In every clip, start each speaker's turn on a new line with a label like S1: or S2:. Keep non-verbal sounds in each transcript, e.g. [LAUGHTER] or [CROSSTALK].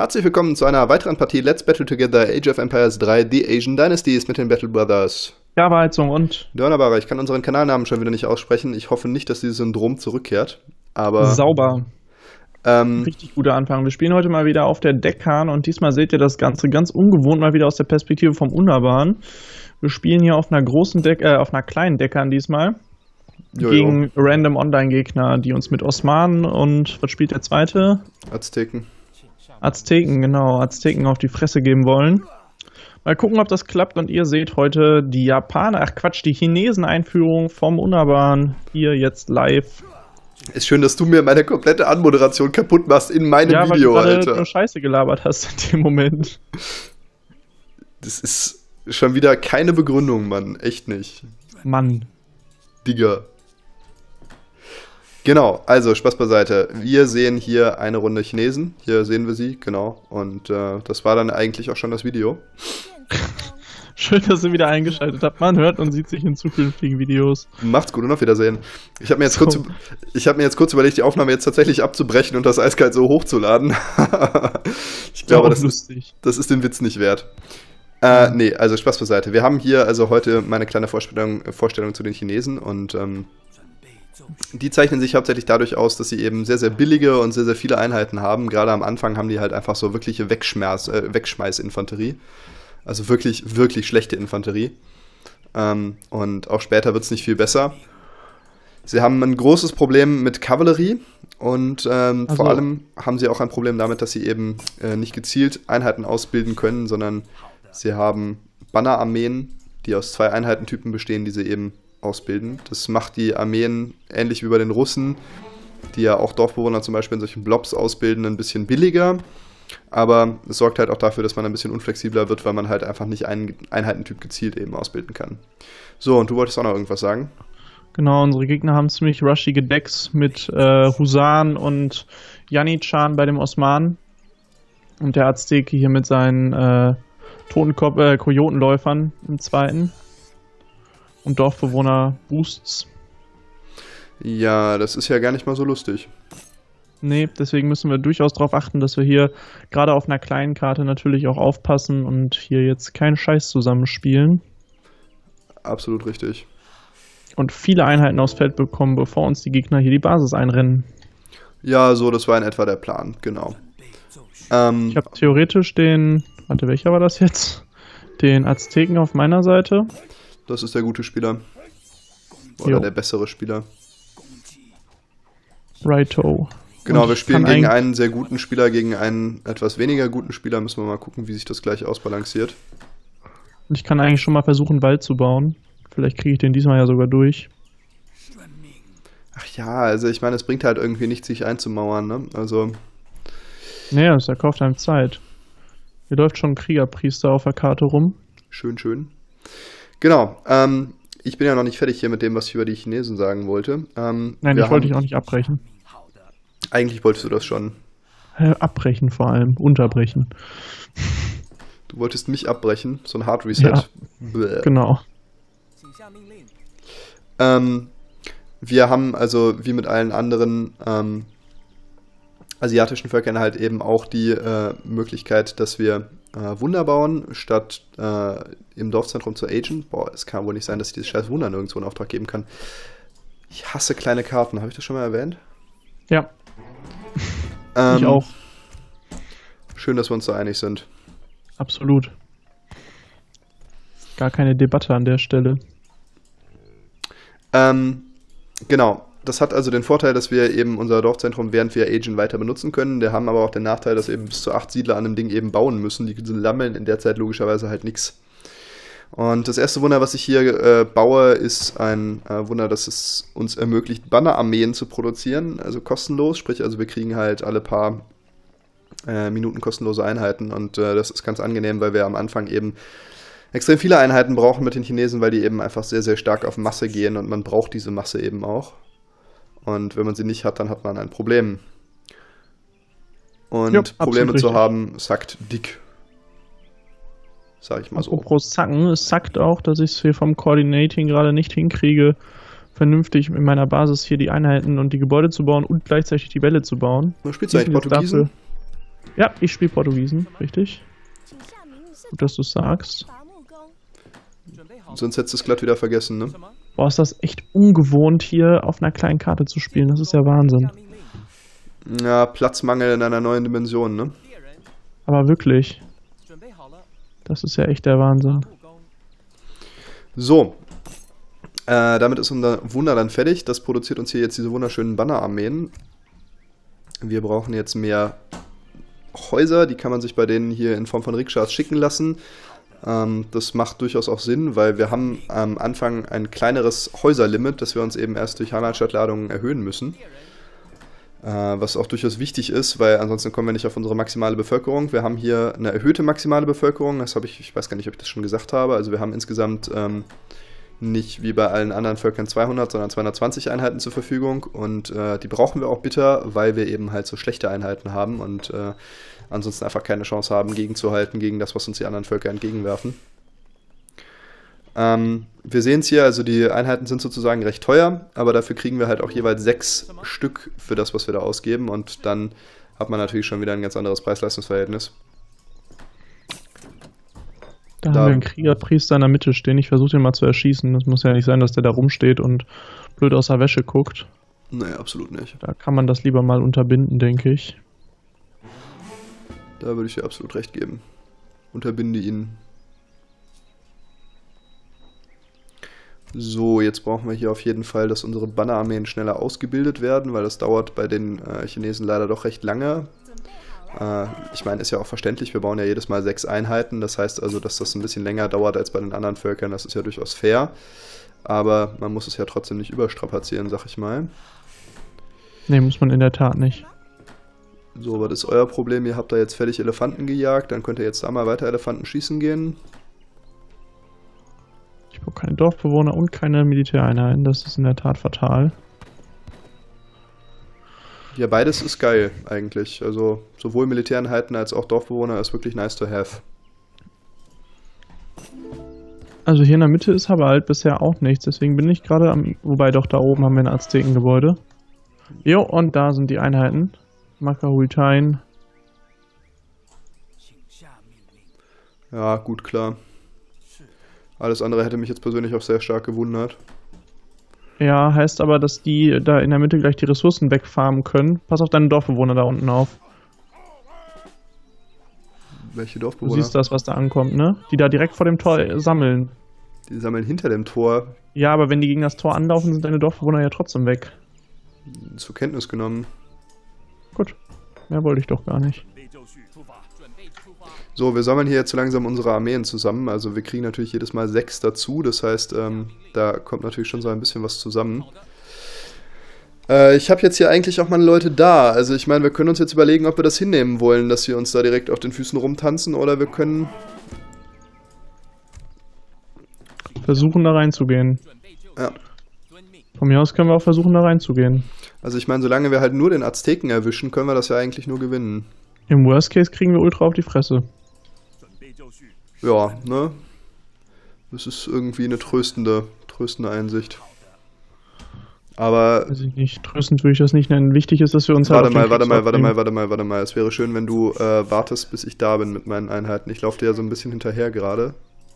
S1: Herzlich willkommen zu einer weiteren Partie Let's Battle Together Age of Empires 3 The Asian Dynasties mit den Battle Brothers.
S2: Java-Heizung und
S1: Donnerbarer, ich kann unseren Kanalnamen schon wieder nicht aussprechen. Ich hoffe nicht, dass dieses Syndrom zurückkehrt. Aber
S2: sauber.
S1: ähm,
S2: Richtig guter Anfang. Wir spielen heute mal wieder auf der Dekkan und diesmal seht ihr das Ganze ganz ungewohnt mal wieder aus der Perspektive vom Unerbaren. Wir spielen hier auf einer großen Deck, äh, auf einer kleinen Deckern diesmal.
S1: Jojo.
S2: Gegen random Online-Gegner, die uns mit Osmanen und was spielt der zweite?
S1: Azteken.
S2: Azteken, genau, Azteken auf die Fresse geben wollen. Mal gucken, ob das klappt und ihr seht heute die Japaner, ach Quatsch, die Chinesen-Einführung vom Unerbaren hier jetzt live.
S1: Ist schön, dass du mir meine komplette Anmoderation kaputt machst in meinem
S2: ja,
S1: Video,
S2: weil du
S1: Alter.
S2: nur Scheiße gelabert hast in dem Moment.
S1: Das ist schon wieder keine Begründung, Mann. Echt nicht.
S2: Mann.
S1: Digga. Genau, also Spaß beiseite. Wir sehen hier eine Runde Chinesen. Hier sehen wir sie, genau. Und äh, das war dann eigentlich auch schon das Video. [LAUGHS]
S2: Schön, dass ihr wieder eingeschaltet habt. Man hört und sieht sich in zukünftigen Videos.
S1: Macht's gut und auf Wiedersehen. Ich habe mir, jetzt kurz,
S2: So.
S1: ich hab mir jetzt kurz überlegt, die Aufnahme jetzt tatsächlich abzubrechen und das eiskalt so hochzuladen. [LAUGHS] ich glaube, das ist, das ist den Witz nicht wert. Äh, nee, also Spaß beiseite. Wir haben hier also heute meine kleine Vorstellung, Vorstellung zu den Chinesen und ähm, die zeichnen sich hauptsächlich dadurch aus, dass sie eben sehr, sehr billige und sehr, sehr viele Einheiten haben. Gerade am Anfang haben die halt einfach so wirkliche Wegschmerz, äh, Wegschmeißinfanterie. Also wirklich, wirklich schlechte Infanterie. Ähm, und auch später wird es nicht viel besser. Sie haben ein großes Problem mit Kavallerie und ähm,
S2: Also-
S1: vor allem haben sie auch ein Problem damit, dass sie eben äh, nicht gezielt Einheiten ausbilden können, sondern sie haben Bannerarmeen, die aus zwei Einheitentypen bestehen, die sie eben ausbilden. Das macht die Armeen ähnlich wie bei den Russen, die ja auch Dorfbewohner zum Beispiel in solchen Blobs ausbilden, ein bisschen billiger. Aber es sorgt halt auch dafür, dass man ein bisschen unflexibler wird, weil man halt einfach nicht einen Einheitentyp gezielt eben ausbilden kann. So, und du wolltest auch noch irgendwas sagen?
S2: Genau, unsere Gegner haben ziemlich rushige Decks mit äh, Husan und Yanichan bei dem Osman. Und der Azteke hier mit seinen äh, Totenkopf, äh, Kojotenläufern im zweiten. Und Dorfbewohner-Boosts.
S1: Ja, das ist ja gar nicht mal so lustig.
S2: Nee, deswegen müssen wir durchaus darauf achten, dass wir hier gerade auf einer kleinen Karte natürlich auch aufpassen und hier jetzt keinen Scheiß zusammenspielen
S1: Absolut richtig.
S2: und viele Einheiten aufs Feld bekommen, bevor uns die Gegner hier die Basis einrennen.
S1: Ja, so, das war in etwa der Plan, genau. Ähm,
S2: Ich habe theoretisch den, warte, welcher war das jetzt? Den Azteken auf meiner Seite.
S1: Das ist der gute Spieler. Oder
S2: Jo.
S1: der bessere Spieler.
S2: Righto.
S1: Genau,
S2: Und
S1: wir spielen gegen einen sehr guten Spieler, gegen einen etwas weniger guten Spieler. Müssen wir mal gucken, wie sich das gleich ausbalanciert.
S2: Ich kann eigentlich schon mal versuchen, Wald zu bauen. Vielleicht kriege ich den diesmal ja sogar durch.
S1: Ach ja, also ich meine, es bringt halt irgendwie nichts, sich einzumauern, ne? Also,
S2: Naja, das erkauft einem Zeit. Hier läuft schon ein Kriegerpriester auf der Karte rum.
S1: schön, schön. Genau, ähm, ich bin ja noch nicht fertig hier mit dem, was ich über die Chinesen sagen wollte. Ähm,
S2: Nein, ich wollte dich auch nicht abbrechen.
S1: Eigentlich wolltest du das schon.
S2: Äh, abbrechen vor allem, unterbrechen.
S1: Du wolltest mich abbrechen, so ein Hard Reset.
S2: Ja. Genau.
S1: Ähm, wir haben also wie mit allen anderen ähm, asiatischen Völkern halt eben auch die äh, Möglichkeit, dass wir äh, Wunder bauen, statt äh, im Dorfzentrum zu agen. Boah, es kann wohl nicht sein, dass ich dieses scheiß Wunder nirgendwo in Auftrag geben kann. Ich hasse kleine Karten, habe ich das schon mal erwähnt?
S2: Ja, [LAUGHS]
S1: Ähm,
S2: ich auch.
S1: Schön, dass wir uns da einig sind.
S2: Absolut. Gar keine Debatte an der Stelle.
S1: Ähm, genau. Das hat also den Vorteil, dass wir eben unser Dorfzentrum, während wir Agent weiter benutzen können. Wir haben aber auch den Nachteil, dass eben bis zu acht Siedler an einem Ding eben bauen müssen. Die lammeln in der Zeit logischerweise halt nichts. Und das erste Wunder, was ich hier äh, baue, ist ein äh, Wunder, das es uns ermöglicht, Bannerarmeen zu produzieren, also kostenlos. Sprich, also wir kriegen halt alle paar äh, Minuten kostenlose Einheiten und äh, das ist ganz angenehm, weil wir am Anfang eben extrem viele Einheiten brauchen mit den Chinesen, weil die eben einfach sehr, sehr stark auf Masse gehen und man braucht diese Masse eben auch. Und wenn man sie nicht hat, dann hat man ein Problem. Und
S2: absolut
S1: Probleme zu
S2: richtig.
S1: haben, sackt dick. Sag ich mal so.
S2: Apropos Zacken, es zackt auch, dass ich es hier vom Coordinating gerade nicht hinkriege, vernünftig in meiner Basis hier die Einheiten und die Gebäude zu bauen und gleichzeitig die Bälle zu bauen.
S1: Spielst du
S2: Wie
S1: eigentlich Portugiesen?
S2: dafür? Ja, ich spiele Portugiesen, richtig. Gut, dass du sagst.
S1: Sonst hättest du es glatt wieder vergessen, ne?
S2: Boah, ist das echt ungewohnt, hier auf einer kleinen Karte zu spielen. Das ist ja Wahnsinn.
S1: Ja, Platzmangel in einer neuen Dimension, ne?
S2: Aber wirklich. Das ist ja echt der Wahnsinn.
S1: So. Äh, damit ist unser Wunder dann fertig. Das produziert uns hier jetzt diese wunderschönen Bannerarmeen. Wir brauchen jetzt mehr Häuser. Die kann man sich bei denen hier in Form von Rikschas schicken lassen. Ähm, das macht durchaus auch Sinn, weil wir haben am Anfang ein kleineres Häuserlimit, das wir uns eben erst durch Heimatstadtladungen erhöhen müssen. Äh, was auch durchaus wichtig ist, weil ansonsten kommen wir nicht auf unsere maximale Bevölkerung. Wir haben hier eine erhöhte maximale Bevölkerung, das habe ich, ich weiß gar nicht, ob ich das schon gesagt habe. Also wir haben insgesamt ähm, nicht wie bei allen anderen Völkern 200, sondern 220 Einheiten zur Verfügung und äh, die brauchen wir auch bitter, weil wir eben halt so schlechte Einheiten haben und äh, ansonsten einfach keine Chance haben, gegenzuhalten gegen das, was uns die anderen Völker entgegenwerfen. Ähm, wir sehen es hier, also die Einheiten sind sozusagen recht teuer, aber dafür kriegen wir halt auch jeweils sechs Stück für das, was wir da ausgeben und dann hat man natürlich schon wieder ein ganz anderes Preis-Leistungs-Verhältnis.
S2: Da, da, haben wir einen Kriegerpriester in der Mitte stehen. Ich versuche den mal zu erschießen. Das muss ja nicht sein, dass der da rumsteht und blöd aus der Wäsche guckt.
S1: Nee, absolut nicht.
S2: Da kann man das lieber mal unterbinden, denke ich.
S1: Da würde ich dir absolut recht geben. Unterbinde ihn. So, jetzt brauchen wir hier auf jeden Fall, dass unsere Bannerarmeen schneller ausgebildet werden, weil das dauert bei den äh, Chinesen leider doch recht lange. Äh, ich meine, ist ja auch verständlich, wir bauen ja jedes Mal sechs Einheiten, das heißt also, dass das ein bisschen länger dauert als bei den anderen Völkern, das ist ja durchaus fair. Aber man muss es ja trotzdem nicht überstrapazieren, sag ich mal.
S2: Nee, muss man in der Tat nicht.
S1: So, was ist euer Problem? Ihr habt da jetzt fertig Elefanten gejagt, dann könnt ihr jetzt da mal weiter Elefanten schießen gehen.
S2: Ich brauche keine Dorfbewohner und keine Militäreinheiten, das ist in der Tat fatal.
S1: Ja, beides ist geil eigentlich. Also sowohl Militäreinheiten als auch Dorfbewohner ist wirklich nice to have.
S2: Also hier in der Mitte ist aber halt bisher auch nichts, deswegen bin ich gerade am. Wobei doch da oben haben wir ein Aztekengebäude. Jo, und da sind die Einheiten. Makahultain.
S1: Ja, gut, klar. Alles andere hätte mich jetzt persönlich auch sehr stark gewundert.
S2: Ja, heißt aber, dass die da in der Mitte gleich die Ressourcen wegfarmen können. Pass auf deine Dorfbewohner da unten auf.
S1: Welche Dorfbewohner?
S2: Du siehst das, was da ankommt, ne? Die da direkt vor dem Tor sammeln.
S1: Die sammeln hinter dem Tor.
S2: Ja, aber wenn die gegen das Tor anlaufen, sind deine Dorfbewohner ja trotzdem weg.
S1: Zur Kenntnis genommen.
S2: Gut. Mehr wollte ich doch gar nicht.
S1: So, wir sammeln hier jetzt so langsam unsere Armeen zusammen. Also wir kriegen natürlich jedes Mal sechs dazu. Das heißt, ähm, da kommt natürlich schon so ein bisschen was zusammen. Äh, ich habe jetzt hier eigentlich auch meine Leute da. Also ich meine, wir können uns jetzt überlegen, ob wir das hinnehmen wollen, dass wir uns da direkt auf den Füßen rumtanzen oder wir können...
S2: Versuchen da reinzugehen.
S1: Ja.
S2: Von mir aus können wir auch versuchen da reinzugehen.
S1: Also ich meine, solange wir halt nur den Azteken erwischen, können wir das ja eigentlich nur gewinnen.
S2: Im Worst Case kriegen wir Ultra auf die Fresse.
S1: Ja, ne? Das ist irgendwie eine tröstende, tröstende Einsicht. Aber.
S2: Weiß ich nicht, tröstend würde ich das nicht nennen. Wichtig ist, dass wir uns
S1: halt warte halt. Mal, warte mal, warte mal, warte mal, warte mal. Es wäre schön, wenn du äh, wartest, bis ich da bin mit meinen Einheiten. Ich laufe dir ja so ein bisschen hinterher gerade.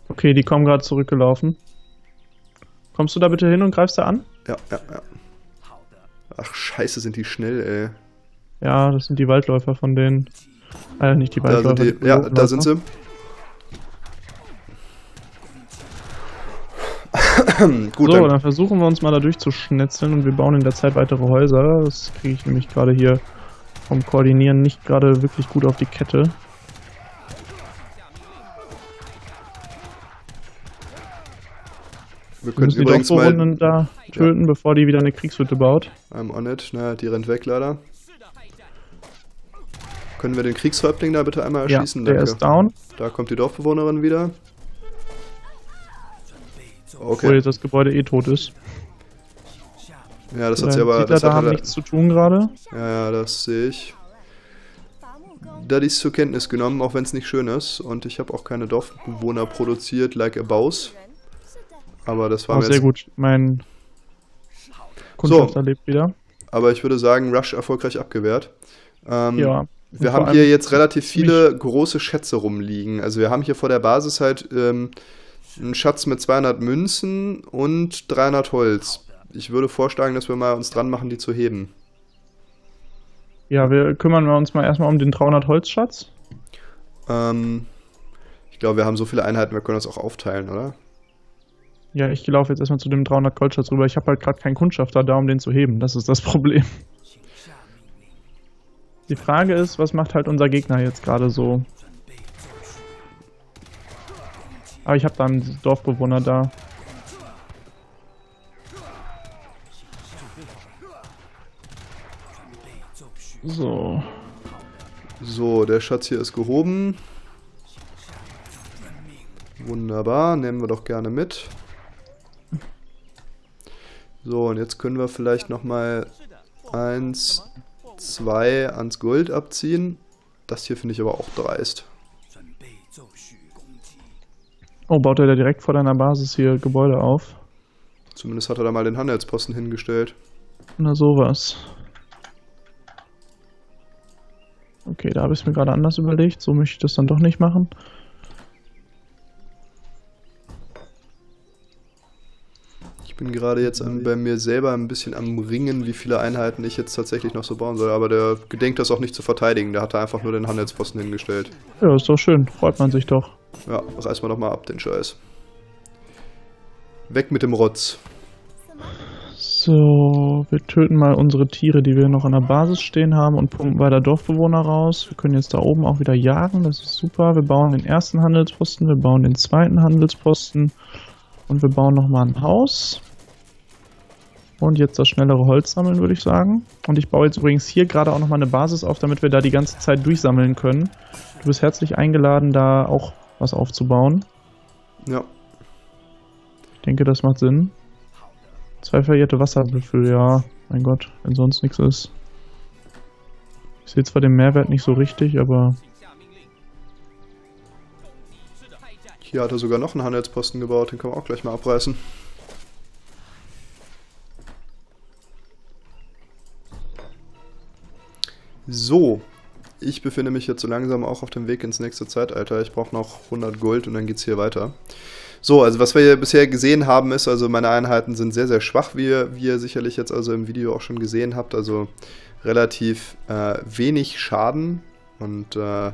S2: Okay, die kommen gerade zurückgelaufen. Kommst du da bitte hin und greifst da an?
S1: Ja, ja, ja. Ach, scheiße, sind die schnell, ey.
S2: Ja, das sind die Waldläufer von denen. Äh, nicht die Waldläufer.
S1: Die,
S2: die
S1: ja, da sind sie. [CLEARS THROAT]
S2: Gut, so, dann, dann, versuchen wir uns mal da durchzuschnetzeln und wir bauen in der Zeit weitere Häuser. Das kriege ich nämlich gerade hier vom Koordinieren nicht gerade wirklich gut auf die Kette.
S1: Wir können die übrigens mal
S2: da töten, ja. bevor die wieder eine Kriegshütte baut.
S1: I'm on it. Na, die rennt weg leider. Können wir den Kriegshäuptling da bitte einmal erschießen?
S2: Ja, der Danke. ist down.
S1: Da kommt die Dorfbewohnerin wieder.
S2: Okay. Obwohl das Gebäude eh tot ist.
S1: Ja, das hat sie aber...
S2: Das
S1: da
S2: hat haben nichts zu tun gerade.
S1: Ja, ja, das sehe ich. Da dies zur Kenntnis genommen, auch wenn es nicht schön ist. Und ich habe auch keine Dorfbewohner produziert, like a Baus. Aber das war
S2: oh,
S1: mir
S2: sehr gut. Mein Kundschafter so. lebt wieder.
S1: Aber ich würde sagen, Rush erfolgreich abgewehrt.
S2: Ähm, ja,
S1: wir haben hier jetzt relativ viele große Schätze rumliegen. Also wir haben hier vor der Basis halt ähm, einen Schatz mit 200 Münzen und 300 Holz. Ich würde vorschlagen, dass wir mal uns dran machen, die zu heben.
S2: Ja, wir kümmern wir uns mal erstmal um den 300 Holzschatz.
S1: Ähm, ich glaube, wir haben so viele Einheiten, wir können das auch aufteilen, oder?
S2: Ja, ich laufe jetzt erstmal zu dem 300 Goldschatz rüber. Ich habe halt gerade keinen Kundschafter da, um den zu heben. Das ist das [LAUGHS] Problem. Die Frage ist, was macht halt unser Gegner jetzt gerade so? Aber ich habe da einen Dorfbewohner da. So.
S1: So, der Schatz hier ist gehoben. Wunderbar, nehmen wir doch gerne mit. So, und jetzt können wir vielleicht nochmal eins, zwei ans Gold abziehen. Das hier finde ich aber auch dreist.
S2: Oh, baut er da direkt vor deiner Basis hier Gebäude auf?
S1: Zumindest hat er da mal den Handelsposten hingestellt.
S2: Na sowas. Okay, da habe ich es mir gerade anders überlegt. So möchte ich das dann doch nicht machen.
S1: Ich bin gerade jetzt an, bei mir selber ein bisschen am Ringen, wie viele Einheiten ich jetzt tatsächlich noch so bauen soll. Aber der gedenkt das auch nicht zu verteidigen. Der hat da einfach nur den Handelsposten hingestellt.
S2: Ja, ist doch schön. Freut man sich doch.
S1: Ja, reiß mal doch mal ab, den Scheiß. Weg mit dem Rotz.
S2: So, wir töten mal unsere Tiere, die wir noch an der Basis stehen haben und pumpen weiter Dorfbewohner raus. Wir können jetzt da oben auch wieder jagen, das ist super. Wir bauen den ersten Handelsposten, wir bauen den zweiten Handelsposten und wir bauen nochmal ein Haus. Und jetzt das schnellere Holz sammeln, würde ich sagen. Und ich baue jetzt übrigens hier gerade auch nochmal eine Basis auf, damit wir da die ganze Zeit durchsammeln können. Du bist herzlich eingeladen, da auch was aufzubauen.
S1: Ja.
S2: Ich denke, das macht Sinn. Zwei verirrte Wasserwürfel, ja. Mein Gott, wenn sonst nichts ist. Ich sehe zwar den Mehrwert nicht so richtig, aber...
S1: Hier hat er sogar noch einen Handelsposten gebaut, den können wir auch gleich mal abreißen. So, ich befinde mich jetzt so langsam auch auf dem Weg ins nächste Zeitalter. Ich brauche noch 100 Gold und dann geht es hier weiter. So, also was wir hier bisher gesehen haben, ist, also meine Einheiten sind sehr, sehr schwach, wie ihr, wie ihr sicherlich jetzt also im Video auch schon gesehen habt. Also relativ äh, wenig Schaden und äh,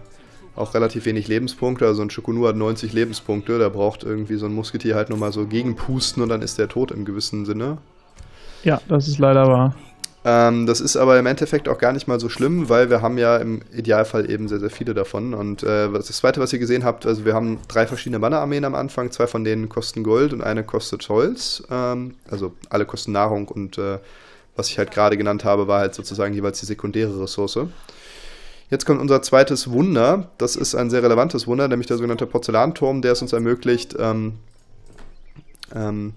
S1: auch relativ wenig Lebenspunkte. Also ein Shukunu hat 90 Lebenspunkte, da braucht irgendwie so ein Musketier halt nochmal so gegenpusten und dann ist der tot im gewissen Sinne.
S2: Ja, das ist leider wahr.
S1: Ähm, das ist aber im Endeffekt auch gar nicht mal so schlimm, weil wir haben ja im Idealfall eben sehr, sehr viele davon. Und äh, das Zweite, was ihr gesehen habt, also wir haben drei verschiedene Mannerarmeen am Anfang. Zwei von denen kosten Gold und eine kostet Holz. Ähm, also alle kosten Nahrung und äh, was ich halt gerade genannt habe, war halt sozusagen jeweils die sekundäre Ressource. Jetzt kommt unser zweites Wunder. Das ist ein sehr relevantes Wunder, nämlich der sogenannte Porzellanturm, der es uns ermöglicht, ähm, ähm,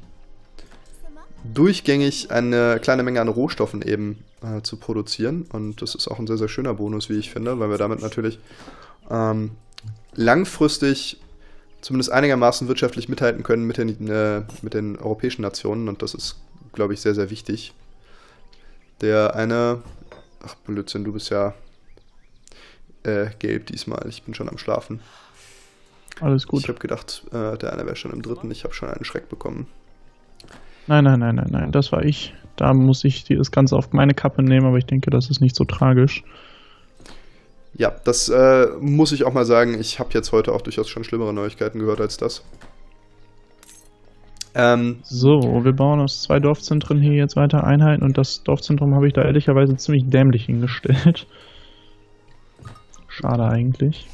S1: durchgängig eine kleine Menge an Rohstoffen eben äh, zu produzieren. Und das ist auch ein sehr, sehr schöner Bonus, wie ich finde, weil wir damit natürlich ähm, langfristig zumindest einigermaßen wirtschaftlich mithalten können mit den, äh, mit den europäischen Nationen. Und das ist, glaube ich, sehr, sehr wichtig. Der eine. Ach, Blödsinn, du bist ja äh, gelb diesmal. Ich bin schon am Schlafen.
S2: Alles gut.
S1: Ich habe gedacht, äh, der eine wäre schon im dritten. Ich habe schon einen Schreck bekommen.
S2: Nein, nein, nein, nein, nein, das war ich. Da muss ich das Ganze auf meine Kappe nehmen, aber ich denke, das ist nicht so tragisch.
S1: Ja, das äh, muss ich auch mal sagen. Ich habe jetzt heute auch durchaus schon schlimmere Neuigkeiten gehört als das.
S2: Ähm, so, wir bauen aus zwei Dorfzentren hier jetzt weiter Einheiten und das Dorfzentrum habe ich da ehrlicherweise ziemlich dämlich hingestellt. Schade eigentlich.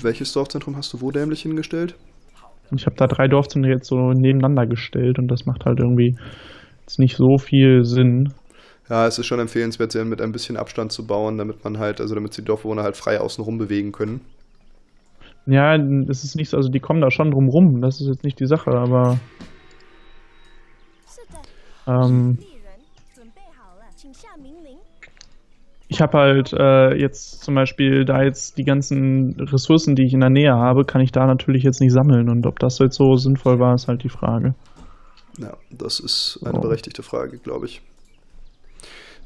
S1: Welches Dorfzentrum hast du wo dämlich hingestellt?
S2: Und ich habe da drei Dorfzentren jetzt so nebeneinander gestellt und das macht halt irgendwie jetzt nicht so viel Sinn.
S1: Ja, es ist schon empfehlenswert, sie mit ein bisschen Abstand zu bauen, damit man halt, also damit die Dorfbewohner halt frei außenrum bewegen können.
S2: Ja, es ist nicht so, also die kommen da schon drum rum, das ist jetzt nicht die Sache, aber. Ähm, ich habe halt äh, jetzt zum Beispiel da jetzt die ganzen Ressourcen, die ich in der Nähe habe, kann ich da natürlich jetzt nicht sammeln. Und ob das jetzt so sinnvoll war, ist halt die Frage.
S1: Ja, das ist eine oh. berechtigte Frage, glaube ich.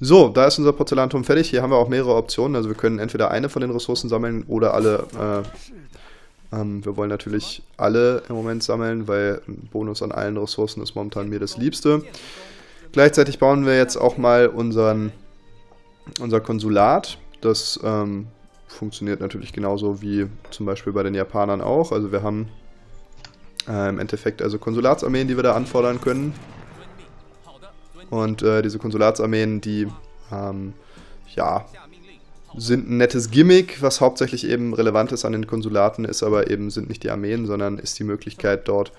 S1: So, da ist unser Porzellanturm fertig. Hier haben wir auch mehrere Optionen. Also wir können entweder eine von den Ressourcen sammeln oder alle. Äh, ähm, wir wollen natürlich alle im Moment sammeln, weil ein Bonus an allen Ressourcen ist momentan mir das Liebste. Gleichzeitig bauen wir jetzt auch mal unseren, unser Konsulat. Das ähm, funktioniert natürlich genauso wie zum Beispiel bei den Japanern auch. Also wir haben äh, im Endeffekt also Konsulatsarmeen, die wir da anfordern können. Und äh, diese Konsulatsarmeen, die ähm, ja, sind ein nettes Gimmick, was hauptsächlich eben relevant ist an den Konsulaten, ist aber eben sind nicht die Armeen, sondern ist die Möglichkeit dort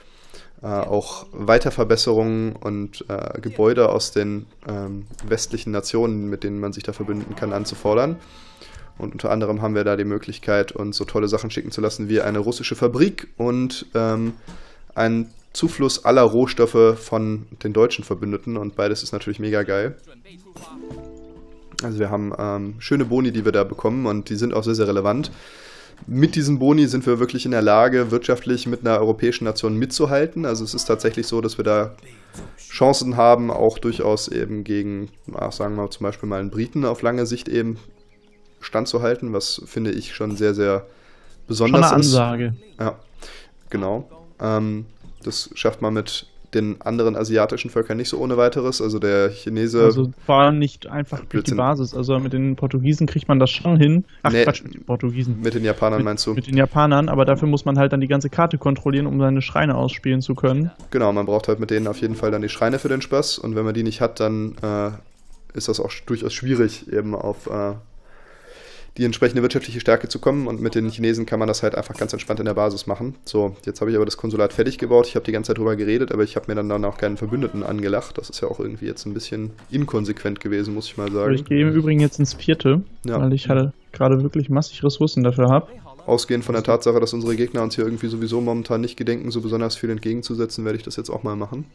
S1: äh, auch Weiterverbesserungen und äh, Gebäude aus den ähm, westlichen Nationen, mit denen man sich da verbünden kann, anzufordern. Und unter anderem haben wir da die Möglichkeit, uns so tolle Sachen schicken zu lassen wie eine russische Fabrik und ähm, einen Zufluss aller Rohstoffe von den deutschen Verbündeten. Und beides ist natürlich mega geil. Also wir haben ähm, schöne Boni, die wir da bekommen und die sind auch sehr, sehr relevant. Mit diesen Boni sind wir wirklich in der Lage, wirtschaftlich mit einer europäischen Nation mitzuhalten. Also es ist tatsächlich so, dass wir da Chancen haben, auch durchaus eben gegen, ach, sagen wir mal zum Beispiel mal einen Briten auf lange Sicht eben standzuhalten, was finde ich schon sehr, sehr besonders
S2: Schon eine Ansage.
S1: ist. Ja, genau. Ähm, das schafft man mit den anderen asiatischen Völkern nicht so ohne weiteres. Also der Chinese.
S2: Also war nicht einfach durch die. Basis. Also mit den Portugiesen kriegt man das schon hin. Ach
S1: Nee.
S2: Quatsch, mit den Portugiesen.
S1: Mit den Japanern meinst du?
S2: Mit den Japanern, aber dafür muss man halt dann die ganze Karte kontrollieren, um seine Schreine ausspielen zu können.
S1: Genau, man braucht halt mit denen auf jeden Fall dann die Schreine für den Spaß. Und wenn man die nicht hat, dann äh, ist das auch durchaus schwierig, eben auf äh, die entsprechende wirtschaftliche Stärke zu kommen. Und mit den Chinesen kann man das halt einfach ganz entspannt in der Basis machen. So, jetzt habe ich aber das Konsulat fertig gebaut. Ich habe die ganze Zeit drüber geredet, aber ich habe mir dann, dann auch keinen Verbündeten angelacht. Das ist ja auch irgendwie jetzt ein bisschen inkonsequent gewesen, muss ich mal
S2: Also
S1: sagen.
S2: ich gehe im Übrigen jetzt ins vierte,
S1: Ja.
S2: weil ich halt gerade wirklich massig Ressourcen dafür habe.
S1: Ausgehend von der Tatsache, dass unsere Gegner uns hier irgendwie sowieso momentan nicht gedenken, so besonders viel entgegenzusetzen, werde ich das jetzt auch mal machen.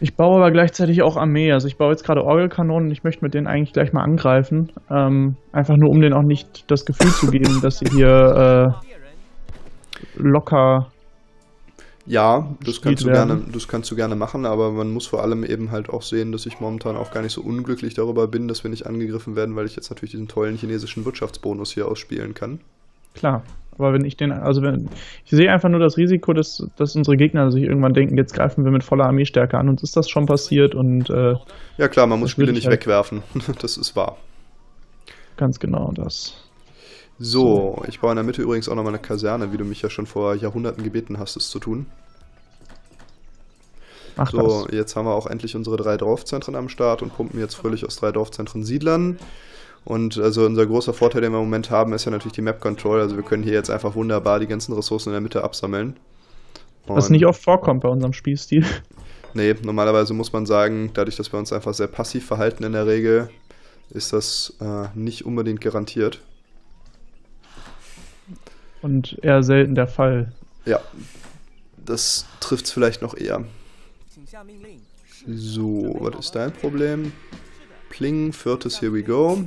S2: Ich baue aber gleichzeitig auch Armee. Also ich baue jetzt gerade Orgelkanonen und ich möchte mit denen eigentlich gleich mal angreifen. Ähm, einfach nur, um denen auch nicht das Gefühl zu geben, dass sie hier äh, locker.
S1: Ja, das kannst, du
S2: werden.
S1: gerne, das kannst du gerne machen, aber man muss vor allem eben halt auch sehen, dass ich momentan auch gar nicht so unglücklich darüber bin, dass wir nicht angegriffen werden, weil ich jetzt natürlich diesen tollen chinesischen Wirtschaftsbonus hier ausspielen kann.
S2: Klar. Aber wenn ich den, also wenn, ich sehe einfach nur das Risiko, dass, dass unsere Gegner sich irgendwann denken, jetzt greifen wir mit voller Armeestärke an. Uns ist das schon passiert und äh,
S1: Ja klar, man muss Spiele
S2: ich
S1: nicht
S2: halt-
S1: wegwerfen. [LAUGHS] Das ist wahr.
S2: ganz genau das.
S1: So, ich baue in der Mitte übrigens auch nochmal eine Kaserne, wie du mich ja schon vor Jahrhunderten gebeten hast, es zu tun.
S2: Ach
S1: So,
S2: das.
S1: jetzt haben wir auch endlich unsere drei Dorfzentren am Start und pumpen jetzt fröhlich aus drei Dorfzentren Siedlern. Und also unser großer Vorteil, den wir im Moment haben, ist ja natürlich die Map Control. Also wir können hier jetzt einfach wunderbar die ganzen Ressourcen in der Mitte absammeln. Und Was
S2: nicht oft vorkommt bei unserem Spielstil. [LAUGHS]
S1: Nee, normalerweise muss man sagen, dadurch, dass wir uns einfach sehr passiv verhalten in der Regel, ist das äh, nicht unbedingt garantiert.
S2: Und eher selten der Fall.
S1: Ja, das trifft es vielleicht noch eher. So, was ist dein Problem? Pling, viertes, here we go.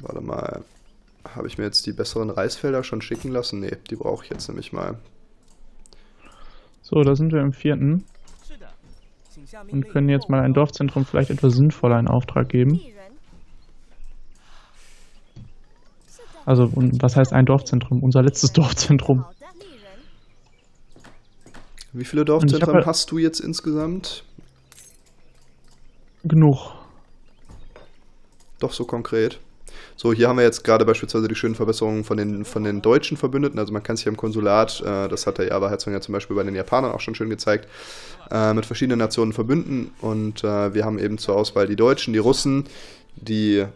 S1: Warte mal. Habe ich mir jetzt die besseren Reisfelder schon schicken lassen? Ne, die brauche ich jetzt nämlich mal.
S2: So, da sind wir im vierten. Und können jetzt mal ein Dorfzentrum vielleicht etwas sinnvoller in Auftrag geben. Also, was heißt ein Dorfzentrum? Unser letztes [LAUGHS] Dorfzentrum.
S1: Wie viele Dorfzentren
S2: halt
S1: hast du jetzt insgesamt?
S2: Genug.
S1: Doch so konkret. So, hier haben wir jetzt gerade beispielsweise die schönen Verbesserungen von den, von den deutschen Verbündeten. Also man kann sich im Konsulat, äh, das hat der Java Herzog ja zum Beispiel bei den Japanern auch schon schön gezeigt, äh, mit verschiedenen Nationen verbünden. Und äh, wir haben eben zur Auswahl die Deutschen, die Russen, die, äh,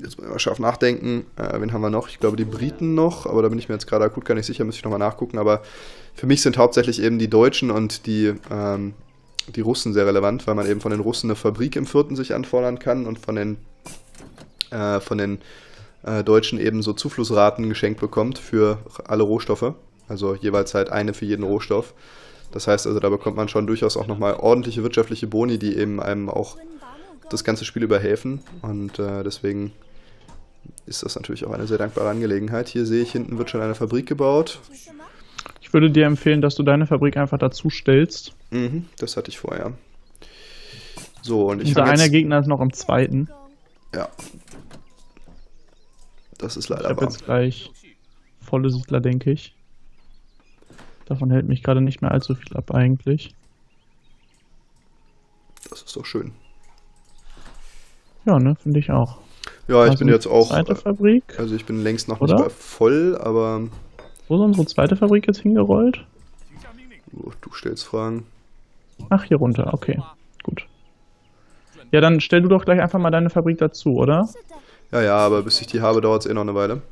S1: jetzt muss ich mal scharf nachdenken, äh, wen haben wir noch? Ich glaube die Briten noch, aber da bin ich mir jetzt gerade akut gar nicht sicher, müsste ich nochmal nachgucken. Aber für mich sind hauptsächlich eben die Deutschen und die, ähm, die Russen sehr relevant, weil man eben von den Russen eine Fabrik im Vierten sich anfordern kann und von den äh, von den äh, Deutschen eben so Zuflussraten geschenkt bekommt für alle Rohstoffe. Also jeweils halt eine für jeden Rohstoff. Das heißt also, da bekommt man schon durchaus auch nochmal ordentliche wirtschaftliche Boni, die eben einem auch das ganze Spiel überhelfen. Und äh, deswegen ist das natürlich auch eine sehr dankbare Angelegenheit. Hier sehe ich, hinten wird schon eine Fabrik gebaut.
S2: Ich würde dir empfehlen, dass du deine Fabrik einfach dazu stellst.
S1: Mhm, das hatte ich vorher. So, und ich
S2: Dieser
S1: eine
S2: Gegner ist noch am zweiten.
S1: Ja, das ist
S2: Ich
S1: leider
S2: habe
S1: wahr.
S2: jetzt gleich volle Siedler, denke ich. Davon hält mich gerade nicht mehr allzu viel ab eigentlich.
S1: Das ist doch schön.
S2: Ja, ne, finde ich auch.
S1: Ja, ich
S2: Also
S1: bin jetzt auch...
S2: Zweite
S1: äh,
S2: Fabrik.
S1: Also ich bin längst noch
S2: Oder?
S1: nicht bei voll, aber
S2: Wo ist unsere zweite Fabrik jetzt hingerollt?
S1: oh, du stellst Fragen.
S2: Ach, hier runter, okay. Gut. Ja, dann stell du doch gleich einfach mal deine Fabrik dazu, oder?
S1: Ja, ja, aber bis ich die habe, dauert es eh noch eine Weile.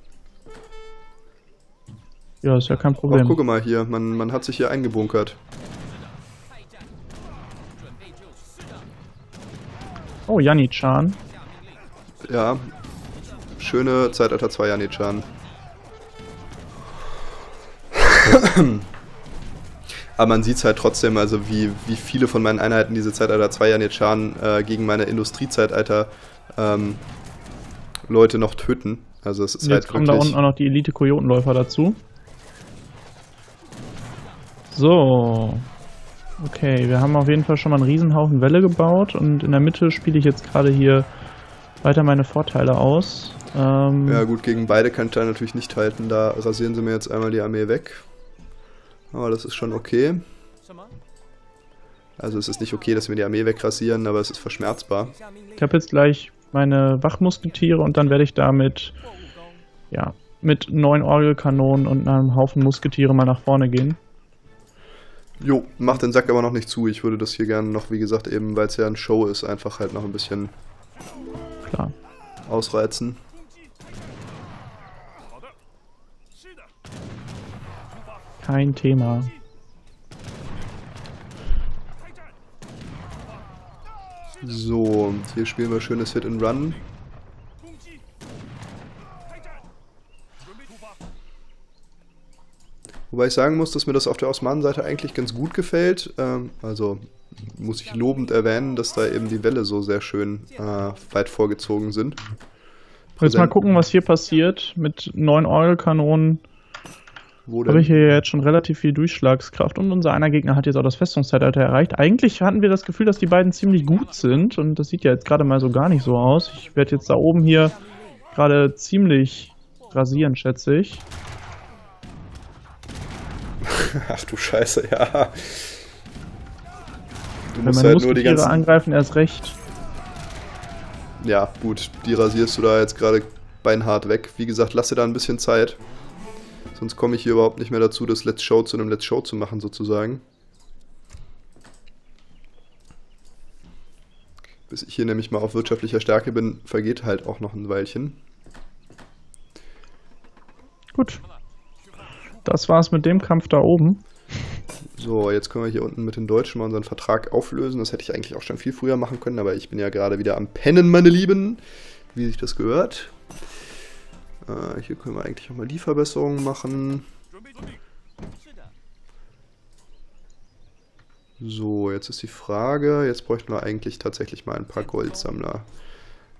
S2: Ja, ist ja kein Problem.
S1: gucke mal hier, man, man hat sich hier eingebunkert.
S2: Oh, Janni-chan.
S1: Ja, schöne Zeitalter 2 Janichan. [LAUGHS] Aber man sieht es halt trotzdem, also wie, wie viele von meinen Einheiten diese Zeitalter 2 Janichan äh, gegen meine Industriezeitalter ähm, Leute noch töten. Also es ist
S2: Jetzt
S1: halt
S2: kommen da unten auch noch die Elite-Kojotenläufer dazu. So. Okay, wir haben auf jeden Fall schon mal einen Riesenhaufen Welle gebaut und in der Mitte spiele ich jetzt gerade hier weiter meine Vorteile aus. Ähm
S1: ja gut, gegen beide kann ich da natürlich nicht halten, da rasieren sie mir jetzt einmal die Armee weg. Aber das ist schon okay. Also es ist nicht okay, dass wir die Armee wegrasieren, aber es ist verschmerzbar.
S2: Ich habe jetzt gleich meine Wachmusketiere und dann werde ich damit ja, mit neun Orgelkanonen und einem Haufen Musketiere mal nach vorne gehen.
S1: Jo, mach den Sack aber noch nicht zu. Ich würde das hier gerne noch, wie gesagt, eben, weil es ja ein Show ist, einfach halt noch ein bisschen
S2: Klar.
S1: ausreizen.
S2: Kein Thema.
S1: So, hier spielen wir schönes Hit and Run. Wobei ich sagen muss, dass mir das auf der Osmanenseite eigentlich ganz gut gefällt. Ähm, also muss ich lobend erwähnen, dass da eben die Wälle so sehr schön äh, weit vorgezogen sind.
S2: Jetzt mal gucken, was hier passiert. Mit neun Orgelkanonen
S1: Wo
S2: habe ich hier jetzt schon relativ viel Durchschlagskraft und unser einer Gegner hat jetzt auch das Festungszeitalter erreicht. Eigentlich hatten wir das Gefühl, dass die beiden ziemlich gut sind und das sieht ja jetzt gerade mal so gar nicht so aus. Ich werde jetzt da oben hier gerade ziemlich rasieren, schätze ich. [LAUGHS]
S1: Ach du Scheiße, ja. Du
S2: Wenn
S1: musst
S2: meine
S1: halt nur die ganzen...
S2: angreifen, erst recht.
S1: Ja, gut, die rasierst du da jetzt gerade beinhart weg. Wie gesagt, lass dir da ein bisschen Zeit. Sonst komme ich hier überhaupt nicht mehr dazu, das Let's Show zu einem Let's Show zu machen, sozusagen. Bis ich hier nämlich mal auf wirtschaftlicher Stärke bin, vergeht halt auch noch ein Weilchen.
S2: Gut. Das war's mit dem Kampf da oben.
S1: So, jetzt können wir hier unten mit den Deutschen mal unseren Vertrag auflösen. Das hätte ich eigentlich auch schon viel früher machen können, aber ich bin ja gerade wieder am Pennen, meine Lieben. Wie sich das gehört. Äh, hier können wir eigentlich auch mal die Verbesserungen machen. So, jetzt ist die Frage, jetzt bräuchten wir eigentlich tatsächlich mal ein paar Goldsammler.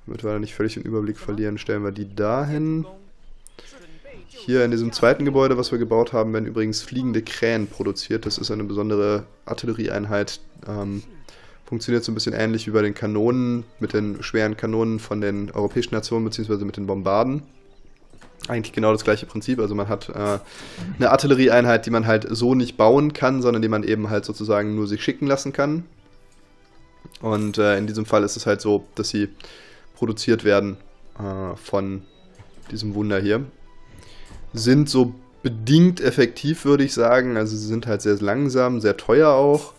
S1: Damit wir da nicht völlig den Überblick verlieren, stellen wir die dahin. Hier in diesem zweiten Gebäude, was wir gebaut haben, werden übrigens fliegende Krähen produziert. Das ist eine besondere Artillerieeinheit. Ähm, funktioniert so ein bisschen ähnlich wie bei den Kanonen, mit den schweren Kanonen von den europäischen Nationen, bzw. mit den Bombarden. Eigentlich genau das gleiche Prinzip. Also man hat äh, eine Artillerieeinheit, die man halt so nicht bauen kann, sondern die man eben halt sozusagen nur sich schicken lassen kann. Und äh, in diesem Fall ist es halt so, dass sie produziert werden äh, von diesem Wunder hier. Sind so bedingt effektiv, würde ich sagen. Also sie sind halt sehr langsam, sehr teuer auch.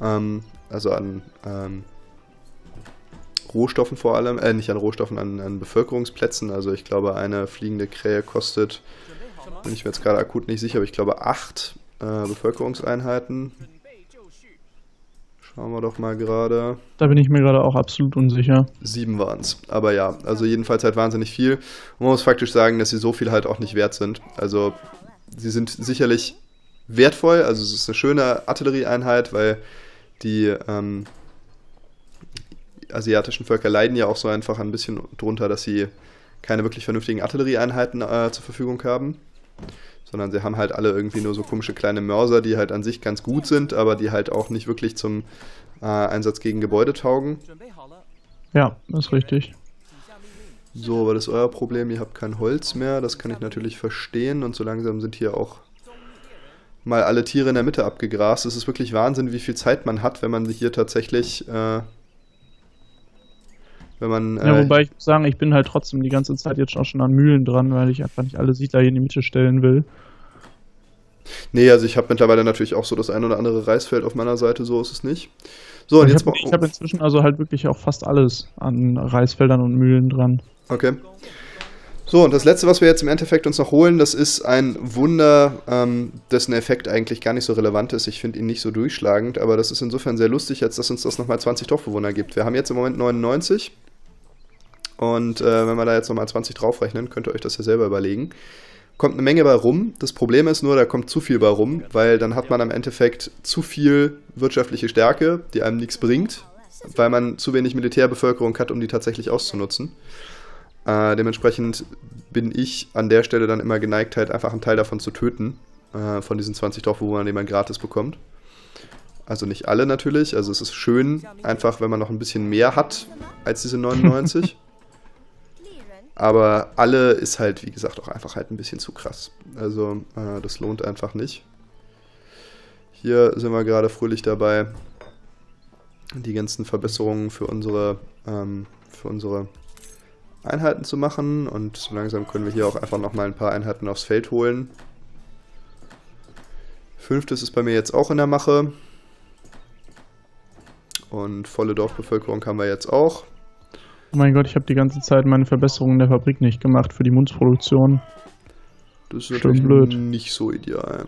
S1: Ähm, also an ähm, Rohstoffen vor allem, äh, nicht an Rohstoffen, an, an Bevölkerungsplätzen. Also ich glaube, eine fliegende Krähe kostet, bin ich mir jetzt gerade akut nicht sicher, aber ich glaube acht äh, Bevölkerungseinheiten. Schauen wir doch mal gerade.
S2: Da bin ich mir gerade auch absolut unsicher.
S1: Sieben waren es. Aber ja, also jedenfalls halt wahnsinnig viel. Und man muss faktisch sagen, dass sie so viel halt auch nicht wert sind. Also sie sind sicherlich wertvoll. Also es ist eine schöne Artillerieeinheit, weil die ähm, asiatischen Völker leiden ja auch so einfach ein bisschen drunter, dass sie keine wirklich vernünftigen Artillerieeinheiten äh, zur Verfügung haben, sondern sie haben halt alle irgendwie nur so komische kleine Mörser, die halt an sich ganz gut sind, aber die halt auch nicht wirklich zum äh, Einsatz gegen Gebäude taugen.
S2: Ja, ist richtig.
S1: So, aber das ist euer Problem, ihr habt kein Holz mehr, das kann ich natürlich verstehen und so langsam sind hier auch mal alle Tiere in der Mitte abgegrast. Es ist wirklich Wahnsinn, wie viel Zeit man hat, wenn man sich hier tatsächlich äh, wenn man,
S2: Ja,
S1: äh,
S2: wobei ich muss sagen, ich bin halt trotzdem die ganze Zeit jetzt auch schon an Mühlen dran, weil ich einfach nicht alle Siedler hier in die Mitte stellen will.
S1: nee, also ich habe mittlerweile natürlich auch so das ein oder andere Reisfeld auf meiner Seite, so ist es nicht. So, und
S2: ich
S1: jetzt
S2: habe
S1: mal,
S2: hab inzwischen also halt wirklich auch fast alles an Reisfeldern und Mühlen dran.
S1: okay. So, und das letzte, was wir jetzt im Endeffekt uns noch holen, das ist ein Wunder, ähm, dessen Effekt eigentlich gar nicht so relevant ist. Ich finde ihn nicht so durchschlagend, aber das ist insofern sehr lustig, als dass uns das nochmal 20 Dorfbewohner gibt. Wir haben jetzt im Moment 99 und äh, wenn wir da jetzt nochmal 20 draufrechnen, könnt ihr euch das ja selber überlegen. Kommt eine Menge bei rum. Das Problem ist nur, da kommt zu viel bei rum, weil dann hat man am Endeffekt zu viel wirtschaftliche Stärke, die einem nichts bringt, weil man zu wenig Militärbevölkerung hat, um die tatsächlich auszunutzen. Äh, dementsprechend bin ich an der Stelle dann immer geneigt, halt einfach einen Teil davon zu töten, äh, von diesen 20 Dorfbewohnern, die man gratis bekommt. Also nicht alle natürlich, also es ist schön, einfach wenn man noch ein bisschen mehr hat als diese 99. [LAUGHS] Aber alle ist halt, wie gesagt, auch einfach halt ein bisschen zu krass. Also äh, das lohnt einfach nicht. Hier sind wir gerade fröhlich dabei, die ganzen Verbesserungen für unsere, ähm, für unsere Einheiten zu machen. Und so langsam können wir hier auch einfach nochmal ein paar Einheiten aufs Feld holen. Fünftes ist bei mir jetzt auch in der Mache. Und volle Dorfbevölkerung haben wir jetzt auch.
S2: Oh mein Gott, ich habe die ganze Zeit meine Verbesserungen der Fabrik nicht gemacht für die Mundsproduktion.
S1: Das ist natürlich
S2: blöd.
S1: nicht so ideal.